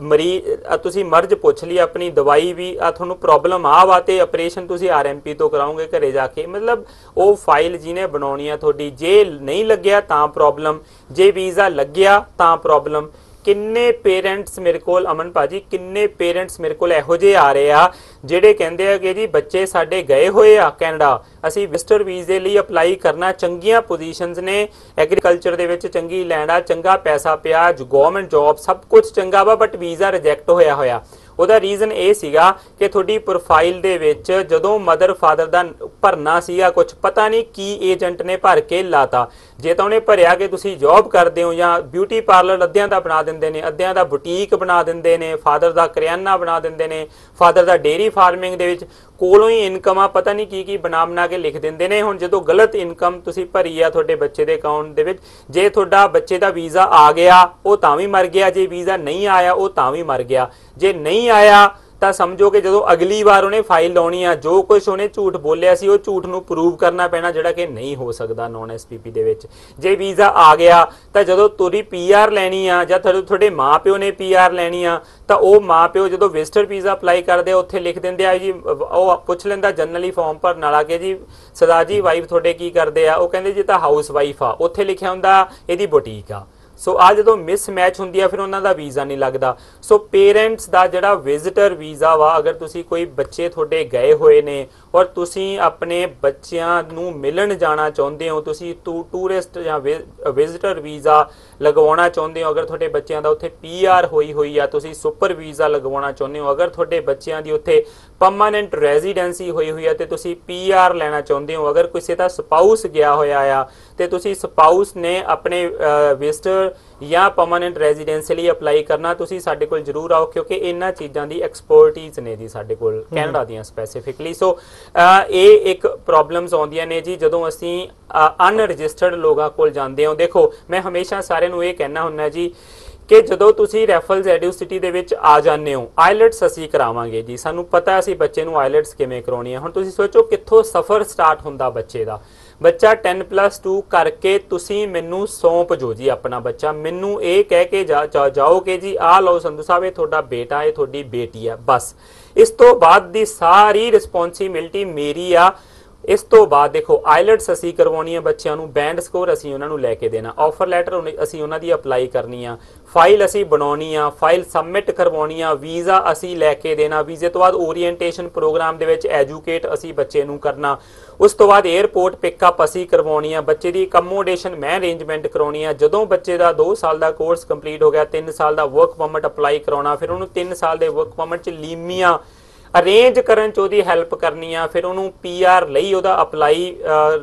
ਮਰੀ ਤੁਸੀਂ ਮਰਜ਼ ਪੁੱਛ ਲਈ ਆਪਣੀ ਦਵਾਈ ਵੀ ਆ ਤੁਹਾਨੂੰ ਪ੍ਰੋਬਲਮ ਆ ਵਾ ਤੇ ਆਪਰੇਸ਼ਨ ਤੁਸੀਂ ਆਰਐਮਪੀ ਤੋਂ ਕਰਾਓਗੇ ਘਰੇ ਜਾ ਕੇ। ਮਤਲਬ ਉਹ ਫਾਈਲ ਜਿਹਨੇ ਬਣਾਉਣੀ ਆ ਤੁਹਾਡੀ, ਜੇ ਨਹੀਂ ਲੱਗਿਆ ਤਾਂ ਪ੍ਰੋਬਲਮ ਜੇ ਵੀਜ਼ਾ ਲੱਗਿਆ ਤਾਂ ਪ੍ਰੋਬਲਮ ਕਿੰਨੇ ਪੇਰੈਂਟਸ ਮੇਰੇ ਕੋਲ, ਅਮਨ ਭਾਜੀ, ਕਿੰਨੇ ਪੇਰੈਂਟਸ ਮੇਰੇ ਕੋਲ ਇਹੋ ਜਿਹੇ ਆ ਰਹੇ ਆ ਜਿਹੜੇ ਕਹਿੰਦੇ ਆ ਕਿ ਜੀ ਬੱਚੇ ਸਾਡੇ ਗਏ ਹੋਏ ਆ ਕੈਨੇਡਾ, ਅਸੀਂ ਵਿਜ਼ਟਰ ਵੀਜ਼ੇ ਲਈ ਅਪਲਾਈ ਕਰਨਾ, ਚੰਗੀਆਂ ਪੋਜੀਸ਼ਨਸ ਨੇ ਐਗਰੀਕਲਚਰ ਦੇ ਵਿੱਚ ਚੰਗੀ ਲੈਂਡ ਆ, ਚੰਗਾ ਪੈਸਾ ਪਿਆ ਗਵਰਨਮੈਂਟ ਜੌਬ ਸਭ ਕੁਝ ਚੰਗਾ ਵਾ ਬਟ ਵੀਜ਼ਾ ਰਿਜੈਕਟ ਹੋਇਆ ਹੋਇਆ। ਉਹਦਾ ਰੀਜ਼ਨ ਇਹ ਸੀਗਾ ਕਿ ਤੁਹਾਡੀ ਪ੍ਰੋਫਾਈਲ ਦੇ ਵਿੱਚ ਜਦੋਂ ਮਦਰ ਫਾਦਰ ਦਾ ਭਰਨਾ ਸੀਗਾ ਕੁਝ ਪਤਾ ਨਹੀਂ ਕੀ ਏਜੰਟ ਨੇ ਭਰ ਕੇ ਲਾਤਾ। ਜੇ ਤਾਂ ਉਹਨੇ ਭਰਿਆ ਕਿ ਤੁਸੀਂ ਜੌਬ ਕਰਦੇ ਹੋ ਜਾਂ ਬਿਊਟੀ ਪਾਰਲਰ ਅੱਧਿਆਂ ਦਾ ਬਣਾ ਦਿੰਦੇ ਨੇ, ਅੱਧਿਆਂ ਦਾ ਬੁਟੀਕ ਬਣਾ ਦਿੰਦੇ ਨੇ ਫਾਦਰ ਦਾ ਕਰਿਆਨਾ ਬਣਾ ਦਿੰਦੇ ਨੇ ਫਾਦਰ ਦਾ ਡੇਰੀ ਫਾਰਮਿੰਗ ਦੇ ਵਿੱਚ ਕੋਲੋਂ ਹੀ ਇਨਕਮ ਆ, ਪਤਾ ਨਹੀਂ ਕੀ ਕੀ ਬਣਾ ਬਣਾ ਕੇ ਲਿਖ ਦਿੰਦੇ ਨੇ। ਹੁਣ ਜਦੋਂ ਗਲਤ ਇਨਕਮ ਤੁਸੀਂ ਭਰੀ ਆ ਤੁਹਾਡੇ ਬੱਚੇ ਦੇ ਅਕਾਊਂਟ ਦੇ ਵਿੱਚ, ਜੇ ਤੁਹਾਡਾ ਬੱਚੇ ਦਾ ਵੀਜ਼ਾ ਆ ਗਿਆ, ਉਹ ਤਾਂ ਵੀ ਮਰ ਗਿਆ। ਜੇ ਵੀਜ਼ਾ ਨਹੀਂ ਆਇਆ, ਉਹ ਤਾਂ ਵੀ ਮਰ ਗਿਆ। ਜੇ ਨਹੀਂ ਆਇਆ ਤਾਂ ਸਮਝੋ ਕਿ ਜਦੋਂ ਅਗਲੀ ਵਾਰ ਉਹਨੇ ਫਾਈਲ ਲਾਉਣੀ ਆ, ਜੋ ਕੁਝ ਉਹਨੇ ਝੂਠ ਬੋਲਿਆ ਸੀ, ਉਹ ਝੂਠ ਨੂੰ ਪ੍ਰੂਵ ਕਰਨਾ ਪੈਣਾ ਜਿਹੜਾ ਕਿ ਨਹੀਂ ਹੋ ਸਕਦਾ ਨੌਨ ਐਸਪੀਪੀ ਦੇ ਵਿੱਚ। ਜੇ ਵੀਜ਼ਾ ਆ ਗਿਆ, ਤਾਂ ਜਦੋਂ ਤੁਰੀ ਪੀਆਰ ਲੈਣੀ ਆ ਜਾਂ ਤੁਹਾਡੇ ਮਾਪਿਓ ਨੇ ਪੀਆਰ ਲੈਣੀ ਆ, ਤਾਂ ਉਹ ਮਾਪਿਓ ਜਦੋਂ ਵਿਜ਼ਟਰ ਵੀਜ਼ਾ ਅਪਲਾਈ ਕਰਦੇ ਆ, ਉੱਥੇ ਲਿਖ ਦਿੰਦੇ ਆ, ਜੀ ਉਹ ਪੁੱਛ ਲੈਂਦਾ ਜਨਰਲੀ ਫਾਰਮ ਭਰਨ ਵਾਲਾ ਕਿ ਜੀ ਸਦਾ ਜੀ ਵਾਈਫ ਤੁਹਾਡੇ ਕੀ ਕਰਦੇ ਆ? ਉਹ ਕਹਿੰਦੇ ਜੀ ਤਾਂ ਹਾਊਸ ਵਾਈਫ ਆ। ਉੱਥੇ ਲਿਖਿਆ ਹੁੰਦਾ, ਇਹਦੀ ਬੁਟੀਕ ਆ। ਸੋ ਆ ਜਦੋਂ ਮਿਸਮੈਚ ਹੁੰਦੀ ਆ, ਫਿਰ ਉਹਨਾਂ ਦਾ ਵੀਜ਼ਾ ਨਹੀਂ ਲੱਗਦਾ। ਸੋ ਪੇਰੈਂਟਸ ਦਾ ਜਿਹੜਾ ਵਿਜ਼ਿਟਰ ਵੀਜ਼ਾ ਵਾ, ਅਗਰ ਤੁਸੀਂ ਕੋਈ ਬੱਚੇ ਤੁਹਾਡੇ ਗਏ ਹੋਏ ਨੇ ਔਰ ਤੁਸੀਂ ਆਪਣੇ ਬੱਚਿਆਂ ਨੂੰ ਮਿਲਣ ਜਾਣਾ ਚਾਹੁੰਦੇ ਹੋ, ਤੁਸੀਂ ਟੂਰਿਸਟ ਜਾਂ ਵਿਜ਼ਿਟਰ ਵੀਜ਼ਾ ਲਗਵਾਉਣਾ ਚਾਹੁੰਦੇ ਹੋ, ਅਗਰ ਤੁਹਾਡੇ ਬੱਚਿਆਂ ਦਾ ਉੱਥੇ ਪੀਆਰ ਹੋਈ ਹੋਈ ਆ, ਤੁਸੀਂ ਸੁਪਰ ਵੀਜ਼ਾ ਲਗਵਾਉਣਾ ਚਾਹੁੰਦੇ ਹੋ, ਅਗਰ ਤੁਹਾਡੇ ਬੱਚਿਆਂ ਦੀ ਉੱਥੇ ਪਰਮਾਨੈਂਟ ਰੈਜ਼ੀਡੈਂਸੀ ਹੋਈ ਹੋਈ ਆ ਤੇ ਤੁਸੀਂ ਪੀਆਰ ਲੈਣਾ ਚਾਹੁੰਦੇ ਹੋ, ਅਗਰ ਕਿਸੇ ਦਾ ਸਪਾਊਸ ਗਿਆ ਹੋਇਆ ਆ, ਤੇ ਤੁਸੀਂ ਸਪਾਊਸ ਨੇ ਆਪਣੇ ਵਿਜ਼ਟਰ ਜਾਂ ਪਰਮਾਨੈਂਟ ਰੈਜ਼ੀਡੈਂਸੀ ਲਈ ਅਪਲਾਈ ਕਰਨਾ ਤੁਸੀਂ ਸਾਡੇ ਕੋਲ ਜਰੂਰ ਆਓ ਕਿਉਂਕਿ ਇਹਨਾਂ ਚੀਜ਼ਾਂ ਦੀ ਐਕਸਪਰਟਿਜ਼ ਨੇ ਜੀ ਸਾਡੇ ਕੋਲ ਕੈਨੇਡਾ ਦੀਆਂ ਸਪੈਸੀਫਿਕਲੀ ਸੋ ਇਹ ਇੱਕ ਪ੍ਰੋਬਲਮਸ ਆਉਂਦੀਆਂ ਨੇ ਜੀ ਜਦੋਂ ਅਸੀਂ ਅਨਰਜਿਸਟਰਡ ਲੋਕਾਂ ਕੋਲ ਜਾਂਦੇ ਹਾਂ। ਦੇਖੋ ਮੈਂ ਹਮੇਸ਼ਾ ਸਾਰਿਆਂ ਨੂੰ ਇਹ ਕਹਿਣਾ ਹੁੰਦਾ ਜੀ ਕਿ ਜਦੋਂ ਤੁਸੀਂ ਰੈਫਲਸ ਐਡਿਊਸਿਟੀ ਦੇ ਵਿੱਚ ਆ ਜਾਂਦੇ ਹੋ ਆਇਲਟਸ ਅਸੀਂ ਕਰਾਵਾਂਗੇ ਜੀ। ਸਾਨੂੰ ਪਤਾ ਅਸੀਂ ਬੱਚੇ ਨੂੰ ਆਇਲਟਸ ਕਿਵੇਂ ਕਰਾਉਣੀ ਹੈ ਹੁਣ ਤੁਸੀਂ ਸੋਚੋ ਕਿੱਥੋਂ ਸਫ਼ਰ ਸਟਾਰਟ ਹੁੰਦਾ ਬੱਚੇ ਦਾ। ਬੱਚਾ 10+2 ਕਰਕੇ ਤੁਸੀਂ ਮੈਨੂੰ ਸੌਂਪ ਜੋ ਜੀ ਆਪਣਾ ਬੱਚਾ। ਮੈਨੂੰ ਇਹ ਕਹਿ ਕੇ ਜਾਓ ਕਿ ਜੀ ਆ ਲਓ ਸੰਧੂ ਸਾਹਿਬ, ਇਹ ਤੁਹਾਡਾ ਬੇਟਾ, ਇਹ ਤੁਹਾਡੀ ਬੇਟੀ ਆ, ਬਸ। ਇਸ ਤੋਂ ਬਾਅਦ ਦੀ ਸਾਰੀ ਰਿਸਪੌਂਸਿਬਿਲਟੀ ਮੇਰੀ ਆ। ਇਸ ਤੋਂ ਬਾਅਦ ਦੇਖੋ ਆਇਲਟਸ ਅਸੀਂ ਕਰਵਾਉਣੀ ਹੈ ਬੱਚਿਆਂ ਨੂੰ, ਬੈਂਡ ਸਕੋਰ ਅਸੀਂ ਉਹਨਾਂ ਨੂੰ ਲੈ ਕੇ ਦੇਣਾ। ਆਫਰ ਲੈਟਰ ਅਸੀਂ ਉਹਨਾਂ ਦੀ ਅਪਲਾਈ ਕਰਨੀ ਆ। ਫਾਈਲ ਅਸੀਂ ਬਣਾਉਣੀ ਆ, ਫਾਈਲ ਸਬਮਿਟ ਕਰਵਾਉਣੀ ਆ, ਵੀਜ਼ਾ ਅਸੀਂ ਲੈ ਕੇ ਦੇਣਾ। ਵੀਜ਼ੇ ਤੋਂ ਬਾਅਦ ਓਰੀਐਂਟੇਸ਼ਨ ਪ੍ਰੋਗਰਾਮ ਦੇ ਵਿੱਚ ਐਜੂਕੇਟ ਅਸੀਂ ਬੱਚੇ ਨੂੰ ਕਰਨਾ। ਉਸ ਤੋਂ ਬਾਅਦ 에어ਪੋਰਟ ਪਿਕਅਪ ਅਸੀਂ ਕਰਵਾਉਣੀ ਆ। ਬੱਚੇ ਦੀ ਅਕਮੋਡੇਸ਼ਨ ਮੈਂ ਅਰੇਂਜਮੈਂਟ ਕਰਾਉਣੀ ਆ। ਜਦੋਂ ਬੱਚੇ ਦਾ 2 ਸਾਲ ਦਾ ਕੋਰਸ ਕੰਪਲੀਟ ਹੋ ਗਿਆ 3 ਸਾਲ ਦਾ ਵਰਕ ਪਰਮਿਟ ਅਪਲਾਈ ਕਰਾਉਣਾ, ਫਿਰ ਉਹਨੂੰ 3 ਸਾਲ ਦੇ ਵਰਕ ਪਰਮਿਟ ਚ ਲੀਮੀਆਂ ਅਰੇਂਜ ਕਰਨ ਚ ਉਹਦੀ ਹੈਲਪ ਕਰਨੀ ਆ, ਫਿਰ ਉਹਨੂੰ ਪੀਆਰ ਲਈ ਉਹਦਾ ਅਪਲਾਈ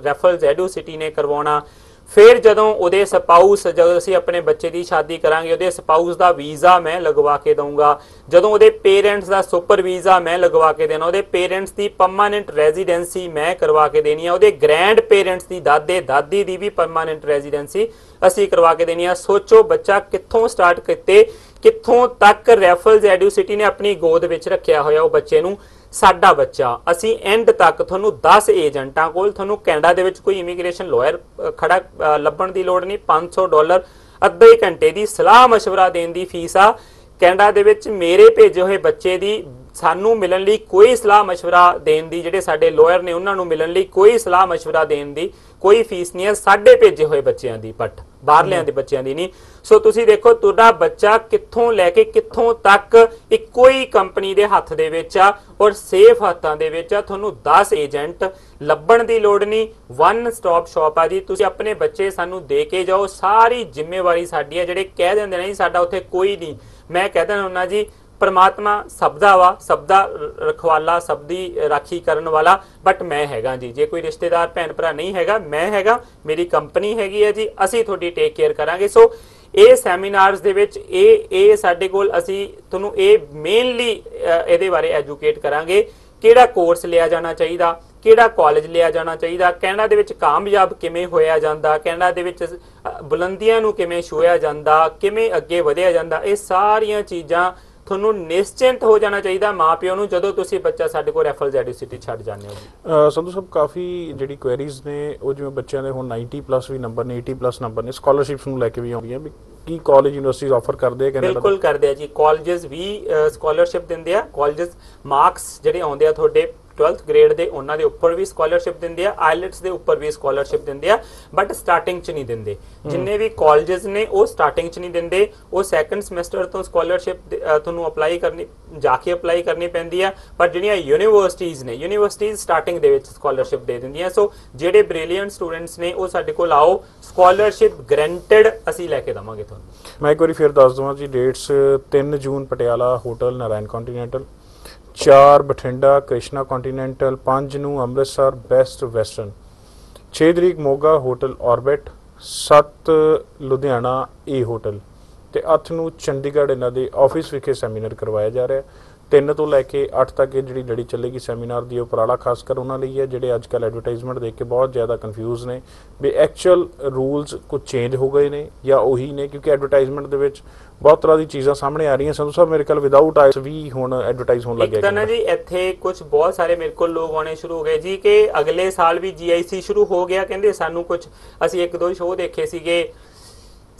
ਰੈਫਰਲ ਜ਼ੈਡੂ ਸਿਟੀ ਨੇ ਕਰਵਾਉਣਾ ਫਿਰ ਜਦੋਂ ਉਹਦੇ ਸਪਾਊਸ ਜਦੋਂ ਅਸੀਂ ਆਪਣੇ ਬੱਚੇ ਦੀ ਸ਼ਾਦੀ ਕਰਾਂਗੇ, ਉਹਦੇ ਸਪਾਊਸ ਦਾ ਵੀਜ਼ਾ ਮੈਂ ਲਗਵਾ ਕੇ ਦਊਂਗਾ। ਜਦੋਂ ਉਹਦੇ ਪੇਰੈਂਟਸ ਦਾ ਸੁਪਰ ਵੀਜ਼ਾ ਮੈਂ ਲਗਵਾ ਕੇ ਦੇਣਾ, ਉਹਦੇ ਪੇਰੈਂਟਸ ਦੀ ਪਰਮਾਨੈਂਟ ਰੈਜ਼ੀਡੈਂਸੀ ਮੈਂ ਕਰਵਾ ਕੇ ਦੇਣੀ ਆ, ਉਹਦੇ ਗ੍ਰੈਂਡ ਪੇਰੈਂਟਸ ਦੀ ਦਾਦੇ, ਦਾਦੀ ਦੀ ਵੀ ਪਰਮਾਨੈਂਟ ਰੈਜ਼ੀਡੈਂਸੀ ਅਸੀਂ ਕਰਵਾ ਕੇ ਦੇਣੀ ਆ। ਸੋਚੋ ਬੱਚਾ ਕਿੱਥੋਂ ਸਟਾਰਟ ਕੀਤੇ, ਕਿੱਥੋਂ ਤੱਕ ਰੈਫਲਸ ਐਡੂਸਿਟੀ ਨੇ ਆਪਣੀ ਗੋਦ ਵਿੱਚ ਰੱਖਿਆ ਹੋਇਆ ਉਹ ਬੱਚੇ ਨੂੰ। ਸਾਡਾ ਬੱਚਾ ਅਸੀਂ ਐਂਡ ਤੱਕ ਤੁਹਾਨੂੰ 10 ਏਜੰਟਾਂ ਕੋਲ ਤੁਹਾਨੂੰ ਕੈਨੇਡਾ ਦੇ ਵਿੱਚ ਕੋਈ ਇਮੀਗ੍ਰੇਸ਼ਨ ਲਾਇਰ ਖੜਾ ਲੱਭਣ ਦੀ ਲੋੜ ਨਹੀਂ 500 ਡਾਲਰ ਅੱਧੇ ਘੰਟੇ ਦੀ ਸਲਾਹ مشورہ ਦੇਣ ਦੀ ਫੀਸ ਆ ਕੈਨੇਡਾ ਦੇ ਵਿੱਚ ਮੇਰੇ ਭੇਜੇ ਹੋਏ ਬੱਚੇ ਦੀ ਸਾਨੂੰ ਮਿਲਣ ਲਈ ਕੋਈ ਸਲਾਹ مشورہ ਦੇਣ ਦੀ ਜਿਹੜੇ ਸਾਡੇ ਲਾਇਰ ਨੇ ਉਹਨਾਂ ਨੂੰ ਮਿਲਣ ਲਈ ਕੋਈ ਸਲਾਹ مشورہ ਦੇਣ ਦੀ ਕੋਈ ਫੀਸ ਨਹੀਂ ਹੈ ਸਾਡੇ ਭੇਜੇ ਹੋਏ ਬੱਚਿਆਂ ਦੀ ਪਟ ਬਾਹਰਲਿਆਂ ਦੇ ਬੱਚਿਆਂ ਦੀ ਨਹੀਂ। ਸੋ ਤੁਸੀਂ ਦੇਖੋ, ਤੁਹਾਡਾ ਬੱਚਾ ਕਿੱਥੋਂ ਲੈ ਕੇ ਕਿੱਥੋਂ ਤੱਕ ਇੱਕੋ ਹੀ ਕੰਪਨੀ ਦੇ ਹੱਥ ਦੇ ਵਿੱਚ ਆ ਔਰ ਸੇਫ ਹੱਥਾਂ ਦੇ ਵਿੱਚ ਆ। ਤੁਹਾਨੂੰ 10 ਏਜੰਟ ਲੱਭਣ ਦੀ ਲੋੜ ਨਹੀਂ। ਵਨ ਸਟਾਪ ਸ਼ਾਪ ਆ ਜੀ। ਤੁਸੀਂ ਆਪਣੇ ਬੱਚੇ ਸਾਨੂੰ ਦੇ ਕੇ ਜਾਓ। ਸਾਰੀ ਜ਼ਿੰਮੇਵਾਰੀ ਸਾਡੀ ਆ। ਜਿਹੜੇ ਕਹਿ ਦਿੰਦੇ ਨੇ ਸਾਡਾ ਉੱਥੇ ਕੋਈ ਨਹੀਂ। ਮੈਂ ਕਹਿੰਦਾ ਹੁੰਦਾ ਜੀ ਪਰਮਾਤਮਾ ਸਭ ਦਾ ਵਾ, ਸਭ ਦਾ ਰਖਵਾਲਾ, ਸਭ ਦੀ ਰਾਖੀ ਕਰਨ ਵਾਲਾ ਬਟ ਮੈਂ ਹੈਗਾ ਜੀ। ਜੇ ਕੋਈ ਰਿਸ਼ਤੇਦਾਰ, ਭੈਣ ਭਰਾ ਨਹੀਂ ਹੈਗਾ, ਮੈਂ ਹੈਗਾ, ਮੇਰੀ ਕੰਪਨੀ ਹੈਗੀ ਹੈ ਜੀ, ਅਸੀਂ ਤੁਹਾਡੀ ਟੇਕ ਕੇਅਰ ਕਰਾਂਗੇ। ਸੋ ਇਹ ਸੈਮੀਨਾਰਸ ਦੇ ਵਿੱਚ ਇਹ ਇਹ ਸਾਡੇ ਕੋਲ ਅਸੀਂ ਤੁਹਾਨੂੰ ਇਹ ਮੇਨਲੀ ਇਹਦੇ ਬਾਰੇ ਐਜੂਕੇਟ ਕਰਾਂਗੇ। ਕਿਹੜਾ ਕੋਰਸ ਲਿਆ ਜਾਣਾ ਚਾਹੀਦਾ, ਕਿਹੜਾ ਕਾਲਜ ਲਿਆ ਜਾਣਾ ਚਾਹੀਦਾ, ਕੈਨੇਡਾ ਦੇ ਵਿੱਚ ਕਾਮਯਾਬ ਕਿਵੇਂ ਹੋਇਆ ਜਾਂਦਾ, ਕੈਨੇਡਾ ਦੇ ਵਿੱਚ ਬੁਲੰਦੀਆਂ ਨੂੰ ਕਿਵੇਂ ਛੂਇਆ ਜਾਂਦਾ, ਕਿਵੇਂ ਅੱਗੇ ਵਧਿਆ ਜਾਂਦਾ, ਇਹ ਸਾਰੀਆਂ ਚੀਜ਼ਾਂ ਤੁਹਾਨੂੰ ਨਿਸ਼ਚਿੰਤ ਹੋ ਜਾਣਾ ਚਾਹੀਦਾ ਮਾਪਿਓ ਨੂੰ ਜਦੋਂ ਤੁਸੀਂ ਬੱਚਾ ਸਾਡੇ ਕੋਲ ਰੈਫਲਸ ਐਡੂਸਿਟੀ ਛੱਡ ਜਾਂਦੇ ਹੋ ਸੰਧੂ ਸਾਹਿਬ ਕਾਫੀ ਜਿਹੜੀ ਕੁਐਰੀਜ਼ ਨੇ ਉਹ ਜਿਵੇਂ ਬੱਚਿਆਂ ਦੇ ਹੁਣ 90 ਪਲੱਸ ਵੀ ਨੰਬਰ ਨੇ 80 ਪਲੱਸ ਨੰਬਰ ਨੇ ਸਕਾਲਰਸ਼ਿਪਸ ਨੂੰ ਲੈ ਕੇ ਵੀ ਆਉਂਦੀਆਂ ਵੀ ਕੀ ਕਾਲਜ ਯੂਨੀਵਰਸਿਟੀਜ਼ ਆਫਰ ਕਰਦੇ ਆ ਕੈਨੇਡਾ ਬਿਲਕੁਲ ਕਰਦੇ ਆ ਜੀ। ਕਾਲਜਸ ਵੀ ਸਕਾਲਰਸ਼ਿਪ ਦਿੰਦੇ ਆ। ਕਾਲਜਸ ਮਾਰਕਸ ਜਿਹੜੇ ਆਉਂਦੇ ਆ ਤੁਹਾਡੇ 12th ਗ੍ਰੇਡ ਦੇ ਉਹਨਾਂ ਦੇ ਉੱਪਰ ਵੀ ਸਕਾਲਰਸ਼ਿਪ ਦਿੰਦੇ ਆ ਆਈਲੈਟਸ ਦੇ ਉੱਪਰ ਵੀ ਸਕਾਲਰਸ਼ਿਪ ਦਿੰਦੇ ਆ ਬਟ ਸਟਾਰਟਿੰਗ 'ਚ ਨਹੀਂ ਦਿੰਦੇ। ਜਿੰਨੇ ਵੀ ਕਾਲਜਸ ਨੇ ਉਹ ਸਟਾਰਟਿੰਗ 'ਚ ਨਹੀਂ ਦਿੰਦੇ। ਉਹ ਸੈਕੰਡ ਸਮੈਸਟਰ ਤੋਂ ਸਕਾਲਰਸ਼ਿਪ ਤੁਹਾਨੂੰ ਅਪਲਾਈ ਕਰਨੀ ਜਾ ਕੇ ਅਪਲਾਈ ਕਰਨੀ ਪੈਂਦੀ ਆ ਪਰ ਜਿਹੜੀਆਂ ਯੂਨੀਵਰਸਿਟੀਜ਼ ਨੇ ਯੂਨੀਵਰਸਿਟੀਜ਼ ਸਟਾਰਟਿੰਗ ਦੇ ਵਿੱਚ ਸਕਾਲਰਸ਼ਿਪ ਦੇ ਦਿੰਦੀਆਂ। ਸੋ ਜਿਹੜੇ ਬ੍ਰਿਲੀਅੰਟ ਸਟੂਡੈਂਟਸ ਨੇ ਉਹ ਸਾਡੇ ਕੋਲ ਆਓ ਸਕਾਲਰਸ਼ਿਪ ਗਰੰਟਡ ਅਸੀਂ ਲੈ ਕੇ ਦਵਾਂਗੇ ਤੁਹਾਨੂੰ। ਮੈਂ ਇੱਕ ਵਾਰੀ ਫਿਰ ਦੱਸ ਦਵਾਂ ਜੀ dates 3 June Patiala hotel Narayan continental 4 Bathinda, Krishna continental 5 ਨੂੰ ਅੰਮ੍ਰਿਤਸਰ, ਬੈਸਟ ਵੈਸਟਰਨ। 6 ਤਰੀਕ Moga, hotel orbit 7 Ludhiana, A hotel. ਤੇ 8 ਨੂੰ ਚੰਡੀਗੜ੍ਹ, ਇਹਨਾਂ ਦੇ ਆਫਿਸ ਵਿਖੇ ਸੈਮੀਨਾਰ ਕਰਵਾਇਆ ਜਾ ਰਿਹਾ। ਹੈ 3 ਤੋਂ ਲੈ ਕੇ 8 ਤੱਕ ਇਹ ਜਿਹੜੀ ਲੜੀ ਚੱਲੇਗੀ ਸੈਮੀਨਾਰ ਦੀ ਉਪਰਾਲਾ ਖਾਸ ਕਰ ਉਹਨਾਂ ਲਈ ਹੈ ਜਿਹੜੇ ਅੱਜ ਕੱਲ ਐਡਵਰਟਾਈਜ਼ਮੈਂਟ ਦੇਖ ਕੇ ਬਹੁਤ ਜ਼ਿਆਦਾ ਕਨਫਿਊਜ਼ ਨੇ ਵੀ ਐਕਚੁਅਲ ਰੂਲਸ ਕੁਝ ਚੇਂਜ ਹੋ ਗਏ ਨੇ ਜਾਂ ਉਹੀ ਨੇ ਕਿਉਂਕਿ ਐਡਵਰਟਾਈਜ਼ਮੈਂਟ ਦੇ ਵਿੱਚ ਬਹੁਤ ਤਰ੍ਹਾਂ ਦੀ ਚੀਜ਼ਾਂ ਸਾਹਮਣੇ ਆ ਰਹੀਆਂ ਸੰਧੂ ਸਾਹਿਬ ਮੇਰੇ ਕੋਲ ਵਿਦਆਊਟ ਆਈਸ ਵੀ ਹੁਣ ਐਡਵਰਟਾਈਜ਼ ਹੋਣ ਇੱਕ ਲੱਗਿਆ ਤਾਂ ਨਾ ਜੀ ਇੱਥੇ ਕੁਝ ਬਹੁਤ ਸਾਰੇ ਮੇਰੇ ਕੋਲ ਲੋਕ ਆਉਣੇ ਸ਼ੁਰੂ ਹੋ ਗਏ ਜੀ ਕਿ ਅਗਲੇ ਸਾਲ ਵੀ GIC ਸ਼ੁਰੂ ਹੋ ਗਿਆ ਕਹਿੰਦੇ ਸਾਨੂੰ ਕੁਝ ਅਸੀਂ ਇੱਕ ਦੋ ਸ਼ੋਅ ਦੇਖੇ ਸੀਗੇ।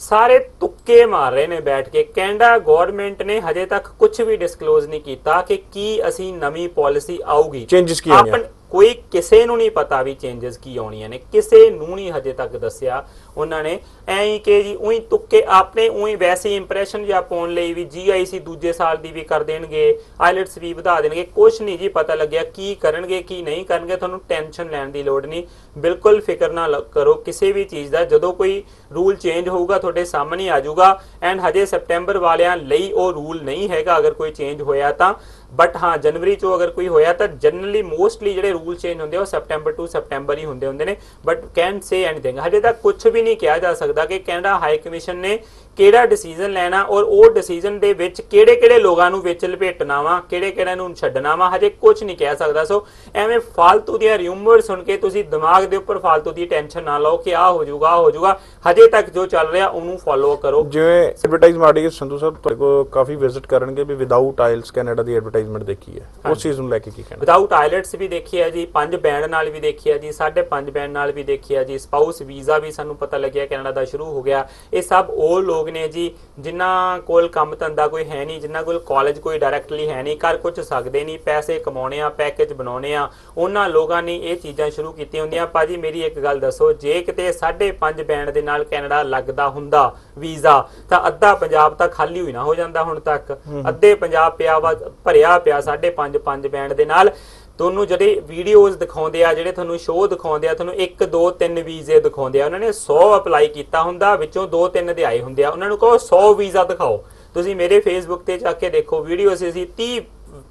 ਸਾਰੇ ਤੁੱਕੇ ਮਾਰ ਰਹੇ ਨੇ ਬੈਠ ਕੇ ਕੈਨੇਡਾ ਗਵਰਨਮੈਂਟ ਨੇ ਹਜੇ ਤੱਕ ਕੁਝ ਵੀ ਡਿਸਕਲੋਜ਼ ਨਹੀਂ ਕੀਤਾ ਕਿ ਕੀ ਅਸੀਂ ਨਵੀਂ ਪਾਲਿਸੀ ਆਊਗੀ Changes ਕੀ ਆਉਣੀਆਂ? ਕੋਈ ਕਿਸੇ ਨੂੰ ਨਹੀਂ ਪਤਾ ਵੀ ਚੇਂਜਸ ਕੀ ਆਉਣੀਆਂ ਨੇ, ਕਿਸੇ ਨੂੰ ਨਹੀਂ ਹਜੇ ਤੱਕ ਦੱਸਿਆ ਉਹਨਾਂ ਨੇ। ਐਂ ਹੀ ਕਿ ਜੀ ਉਹੀ ਤੁੱਕੇ ਆਪਣੇ ਉਹੀ ਵੈਸੇ ਇੰਪ੍ਰੈਸ਼ਨ ਜਾਂ ਪਾਉਣ ਲਈ ਵੀ ਜੀਆਈਸੀ ਦੂਜੇ ਸਾਲ ਦੀ ਵੀ ਕਰ ਦੇਣਗੇ ਆਈਲਟਸ ਵੀ ਵਧਾ ਦੇਣਗੇ ਕੁਝ ਨਹੀਂ ਜੀ ਪਤਾ ਲੱਗਿਆ ਕੀ ਕਰਨਗੇ, ਕੀ ਨਹੀਂ ਕਰਨਗੇ, ਤੁਹਾਨੂੰ ਟੈਨਸ਼ਨ ਲੈਣ ਦੀ ਲੋੜ ਨਹੀਂ। ਬਿਲਕੁਲ ਫਿਕਰ ਨਾ ਲ- ਕਰੋ ਕਿਸੇ ਵੀ ਚੀਜ਼ ਦਾ, ਜਦੋਂ ਕੋਈ ਰੂਲ ਚੇਂਜ ਹੋਊਗਾ ਤੁਹਾਡੇ ਸਾਹਮਣੇ ਆ ਜਾਊਗਾ। ਐਂਡ ਹਜੇ ਸੈਪਟੈਂਬਰ ਵਾਲਿਆਂ ਲਈ ਉਹ ਰੂਲ ਨਹੀਂ ਹੈਗਾ, ਅਗਰ ਕੋਈ ਚੇਂਜ ਹੋਇਆ ਤਾਂ। ਬਟ ਹਾਂ, ਜਨਵਰੀ ਚੋਂ ਅਗਰ ਕੋਈ ਹੋਇਆ ਤਾਂ ਜਨਰਲੀ ਮੋਸਟਲੀ ਜਿਹੜੇ ਰੂਲ ਚੇਂਜ ਹੁੰਦੇ ਆ, ਉਹ ਸੈਪਟੈਂਬਰ ਟੂ ਸੈਪਟੈਂਬਰ ਹੀ ਹੁੰਦੇ ਹੁੰਦੇ ਨੇ। ਬਟ ਕੈਨ ਸੇ ਐਨੀਥਿੰਗ ਹਜੇ ਤੱਕ ਕੁਝ ਵੀ ਨਹੀਂ ਕਿਹਾ ਜਾ ਸਕਦਾ ਕਿ ਕੈਨੇਡਾ ਹਾਈ ਕਮਿਸ਼ਨ ਨੇ ਕਿਹੜਾ ਡਿਸੀਜਨ ਲੈਣਾ ਔਰ ਉਹ ਡਿਸੀਜਨ ਦੇ ਵਿੱਚ ਕਿਹੜੇ-ਕਿਹੜੇ ਲੋਕਾਂ ਨੂੰ ਵਿੱਚ ਲਪੇਟਣਾ ਵਾ ਕਿਹੜੇ-ਕਿਹੜਿਆਂ ਨੂੰ ਛੱਡਣਾ ਵਾ ਹਜੇ ਕੁਝ ਨਹੀਂ ਕਹਿ ਸਕਦਾ। ਸੋ ਐਵੇਂ ਫਾਲਤੂ ਦੀਆਂ ਰਿਊਮਰ ਸੁਣ ਕੇ ਤੁਸੀਂ ਦਿਮਾਗ ਦੇ ਉੱਪਰ ਫਾਲਤੂ ਦੀ ਟੈਨਸ਼ਨ ਨਾ ਲਓ ਕਿ ਆ ਹੋ ਜਾਊਗਾ ਹੋ ਜਾਊਗਾ। ਹਜੇ ਤੱਕ ਜੋ ਚੱਲ ਰਿਹਾ ਉਹਨੂੰ ਫੋਲੋ ਕਰੋ। ਜਿਵੇਂ ਐਡਵਰਟਾਈਜ਼ਮੈਂਟ ਆੜੀ ਸੰਧੂ ਸਾਹਿਬ ਤੁਹਾਡੇ ਕੋਲ ਕਾਫੀ ਵਿਜ਼ਿਟ ਕਰਨਗੇ ਵੀ ਵਿਦਆਊਟ ਆਇਲਸ ਕੈਨੇਡਾ ਦੀ ਐਡਵਰਟਾਈਜ਼ਮੈਂਟ ਦੇਖੀ ਹੈ। ਉਸ ਚੀਜ਼ ਨੂੰ ਲੈ ਕੇ ਕੀ ਕਹਿਣਾ? ਵਿਦਆਊਟ ਆਇਲਟਸ ਵੀ ਦੇਖੀ ਹੈ ਜੀ ਪੰਜ ਬੈਂਡ ਨਾਲ ਵੀ ਦੇਖੀ ਹੈ ਜੀ 5.5 ਬੈਂਡ ਨਾਲ ਵੀ ਦੇਖੀ ਹੈ ਜੀ ਸਪਾਊਸ ਵੀਜ਼ਾ ਵੀ ਸਾਨੂੰ ਪਤਾ ਲੱਗਿਆ ਕੈਨੇਡਾ ਦਾ ਸ਼ੁਰੂ ਹੋ ਗਿਆ। ਇਹ ਸਭ ਉਹ ਲੋਕ ਨੇ ਜੀ ਜਿਨ੍ਹਾਂ ਕੋਲ ਕੰਮ ਧੰਦਾ ਕੋਈ ਹੈ ਨਹੀਂ ਜਿਨ੍ਹਾਂ ਕੋਲ ਕਾਲਜ ਕੋਈ ਡਾਇਰੈਕਟਲੀ ਹੈ ਨਹੀਂ ਕਰ ਕੁਝ ਸਕਦੇ ਨਹੀਂ ਪੈਸੇ ਕਮਾਉਣੇ ਆ ਪੈਕੇਜ ਬਣਾਉਣੇ ਆ ਉਹਨਾਂ ਲੋਕਾਂ ਨੇ ਇਹ ਚੀਜ਼ਾਂ ਸ਼ੁਰੂ ਕੀਤੀਆਂ ਹੁੰਦੀਆਂ। ਭਾਜੀ ਮੇਰੀ ਇੱਕ ਗੱਲ ਦੱਸੋ ਜੇ ਕਿਤੇ ਸਾਢੇ ਪੰਜ ਬੈਂਡ ਦੇ ਨਾਲ ਕੈਨੇਡਾ ਲੱਗਦਾ ਹੁੰਦਾ ਵੀਜ਼ਾ ਤਾਂ ਅੱਧਾ ਪੰਜਾਬ ਤਾਂ ਖਾਲੀ ਹੋਈ ਨਾ ਹੋ ਜਾਂਦਾ ਹੁਣ ਤੱਕ। ਅੱਧੇ ਪੰਜਾਬ ਪਿਆ ਵਾ ਭਰਿਆ ਪਿਆ ਸਾਢੇ ਪੰਜ ਪੰਜ ਬੈਂਡ ਦੇ ਨਾਲ। ਤੁਹਾਨੂੰ ਜਿਹੜੇ ਵੀਡੀਓਜ਼ ਦਿਖਾਉਂਦੇ ਆ, ਜਿਹੜੇ ਤੁਹਾਨੂੰ ਸ਼ੋਅ ਦਿਖਾਉਂਦੇ ਆ, ਤੁਹਾਨੂੰ 1 2 3 ਵੀਜ਼ੇ ਦਿਖਾਉਂਦੇ ਆ, ਉਹਨਾਂ ਨੇ 100 ਅਪਲਾਈ ਕੀਤਾ ਹੁੰਦਾ, ਵਿੱਚੋਂ 2 3 ਦੇ ਆਏ ਹੁੰਦੇ ਆ। ਉਹਨਾਂ ਨੂੰ ਕਹੋ 100 ਵੀਜ਼ਾ ਦਿਖਾਓ। ਤੁਸੀਂ ਮੇਰੇ ਫੇਸਬੁੱਕ ਤੇ ਜਾ ਕੇ ਦੇਖੋ ਵੀਡੀਓ ਅਸੀਂ 30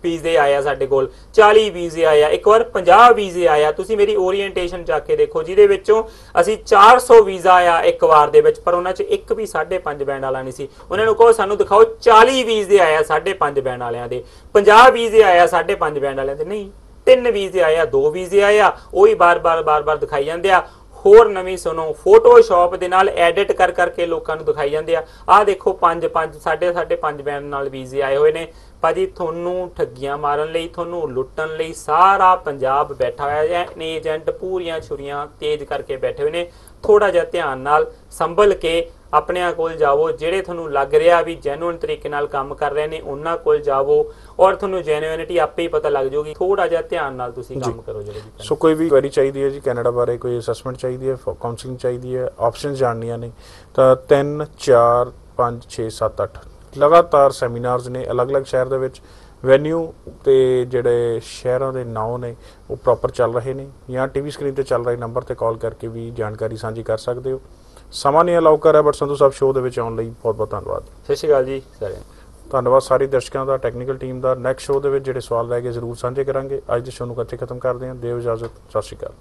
ਵੀਜ਼ੇ ਆਇਆ ਸਾਡੇ ਕੋਲ 40 ਵੀਜ਼ੇ ਆਇਆ ਇੱਕ ਵਾਰ 50 ਵੀਜ਼ੇ ਆਇਆ ਤੁਸੀਂ ਮੇਰੀ ਓਰੀਐਂਟੇਸ਼ਨ ਜਾ ਕੇ ਦੇਖੋ, ਜਿਹਦੇ ਵਿੱਚੋਂ ਅਸੀਂ 400 ਵੀਜ਼ਾ ਆਇਆ ਇੱਕ ਵਾਰ ਦੇ ਵਿੱਚ, ਪਰ ਉਹਨਾਂ 'ਚ ਇੱਕ ਵੀ 5.5 ਬੈਂਡ ਵਾਲਾ ਨਹੀਂ ਸੀ। ਉਹਨਾਂ ਨੂੰ ਕਹੋ ਸਾਨੂੰ ਦਿਖਾਓ 40 ਵੀਜ਼ੇ ਆਇਆ 5.5 ਬੈਂਡ ਵਾਲਿਆਂ ਦੇ। 50 ਵੀਜ਼ੇ ਆਇਆ 5.5 ਬੈਂਡ ਵਾਲਿਆਂ ਦੇ। ਨਹੀਂ ਤਿੰਨ ਵੀਜ਼ੇ ਆਇਆ ਦੋ ਵੀਜ਼ੇ ਆਇਆ ਉਹੀ ਬਾਰ-ਬਾਰ ਬਾਰ-ਬਾਰ ਦਿਖਾਈ ਜਾਂਦੇ ਆ। ਹੋਰ ਨਵੀਂ ਸੁਣੋ ਫੋਟੋਸ਼ਾਪ ਦੇ ਨਾਲ ਐਡਿਟ ਕਰ, ਕਰਕੇ ਲੋਕਾਂ ਨੂੰ ਦਿਖਾਈ ਜਾਂਦੇ ਆ। ਆਹ ਦੇਖੋ 5 5 ਸਾਢੇ ਸਾਢੇ 5 ਬੈਂਡ ਨਾਲ ਵੀਜ਼ੇ ਆਏ ਹੋਏ ਨੇ। ਭਾਜੀ, ਤੁਹਾਨੂੰ ਠੱਗੀਆਂ ਮਾਰਨ ਲਈ, ਤੁਹਾਨੂੰ ਲੁੱਟਣ ਲਈ ਸਾਰਾ ਪੰਜਾਬ ਬੈਠਾ ਹੋਇਆ ਹੈ। ਨੇ ਏਜੰਟ ਪੂਰੀਆਂ ਛੁਰੀਆਂ ਤੇਜ਼ ਕਰਕੇ ਬੈਠੇ ਹੋਏ ਨੇ। ਥੋੜਾ ਜਿਹਾ ਧਿਆਨ ਨਾਲ ਸੰਭਲ ਕੇ ਆਪਣਿਆਂ ਕੋਲ ਜਾਵੋ ਜਿਹੜੇ ਤੁਹਾਨੂੰ ਲੱਗ ਰਿਹਾ ਵੀ ਜੈਨੂਇਨ ਤਰੀਕੇ ਨਾਲ ਕੰਮ ਕਰ ਰਹੇ ਨੇ ਉਹਨਾਂ ਕੋਲ ਜਾਵੋ ਔਰ ਤੁਹਾਨੂੰ ਜੈਨੂਇਨਿਟੀ ਆਪੇ ਹੀ ਪਤਾ ਲੱਗ ਜਾਊਗੀ। ਥੋੜਾ ਜਿਹਾ ਧਿਆਨ ਨਾਲ ਤੁਸੀਂ ਕੰਮ ਕਰੋ ਜਿਹੜੇ ਵੀ। ਸੋ ਕੋਈ ਵੀ ਕੁਐਰੀ ਚਾਹੀਦੀ ਹੈ ਜੀ ਕੈਨੇਡਾ ਬਾਰੇ ਕੋਈ ਅਸੈਸਮੈਂਟ ਚਾਹੀਦੀ ਹੈ ਕਾਉਂਸਲਿੰਗ ਚਾਹੀਦੀ ਹੈ ਆਪਸ਼ਨਸ ਜਾਣਨੀਆਂ ਨੇ ਤਾਂ 3 4 5 6 7 8 ਲਗਾਤਾਰ ਸੈਮੀਨਾਰਸ ਨੇ ਅਲੱਗ-ਅਲੱਗ ਸ਼ਹਿਰ ਦੇ ਵਿੱਚ ਵੈਨਿਊ ਤੇ ਜਿਹੜੇ ਸ਼ਹਿਰਾਂ ਦੇ ਨਾਮ ਨੇ ਉਹ ਪ੍ਰੋਪਰ ਚੱਲ ਰਹੇ ਨੇ ਜਾਂ ਟੀਵੀ ਸਕਰੀਨ ਤੇ ਚੱਲ ਰਹੇ ਨੰਬਰ ਤੇ ਕਾਲ ਕਰਕੇ ਵੀ ਜਾਣਕਾਰੀ ਸਾਂਝੀ ਕਰ ਸਕਦੇ ਹੋ। ਸਮਾਂ ਨਹੀਂ ਅਲਾਉ ਕਰ ਰਿਹਾ ਬਟ ਸੰਧੂ ਸਾਹਿਬ ਸ਼ੋਅ ਦੇ ਵਿੱਚ ਆਉਣ ਲਈ ਬਹੁਤ-ਬਹੁਤ ਧੰਨਵਾਦ। ਸਤਿ ਸ਼੍ਰੀ ਅਕਾਲ ਜੀ ਸਾਰਿਆਂ ਨੂੰ। ਧੰਨਵਾਦ ਸਾਰੇ ਦਰਸ਼ਕਾਂ ਦਾ ਟੈਕਨੀਕਲ ਟੀਮ ਦਾ। ਨੈਕਸਟ ਸ਼ੋਅ ਦੇ ਵਿੱਚ ਜਿਹੜੇ ਸਵਾਲ ਰਹਿ ਗਏ ਜ਼ਰੂਰ ਸਾਂਝੇ ਕਰਾਂਗੇ। ਅੱਜ ਦੇ ਸ਼ੋਅ ਨੂੰ ਇੱਥੇ ਖਤਮ ਕਰਦੇ ਹਾਂ। ਦੇਵ ਇਜਾਜ਼ਤ। ਸਤਿ ਸ਼੍ਰੀ ਅਕਾਲ।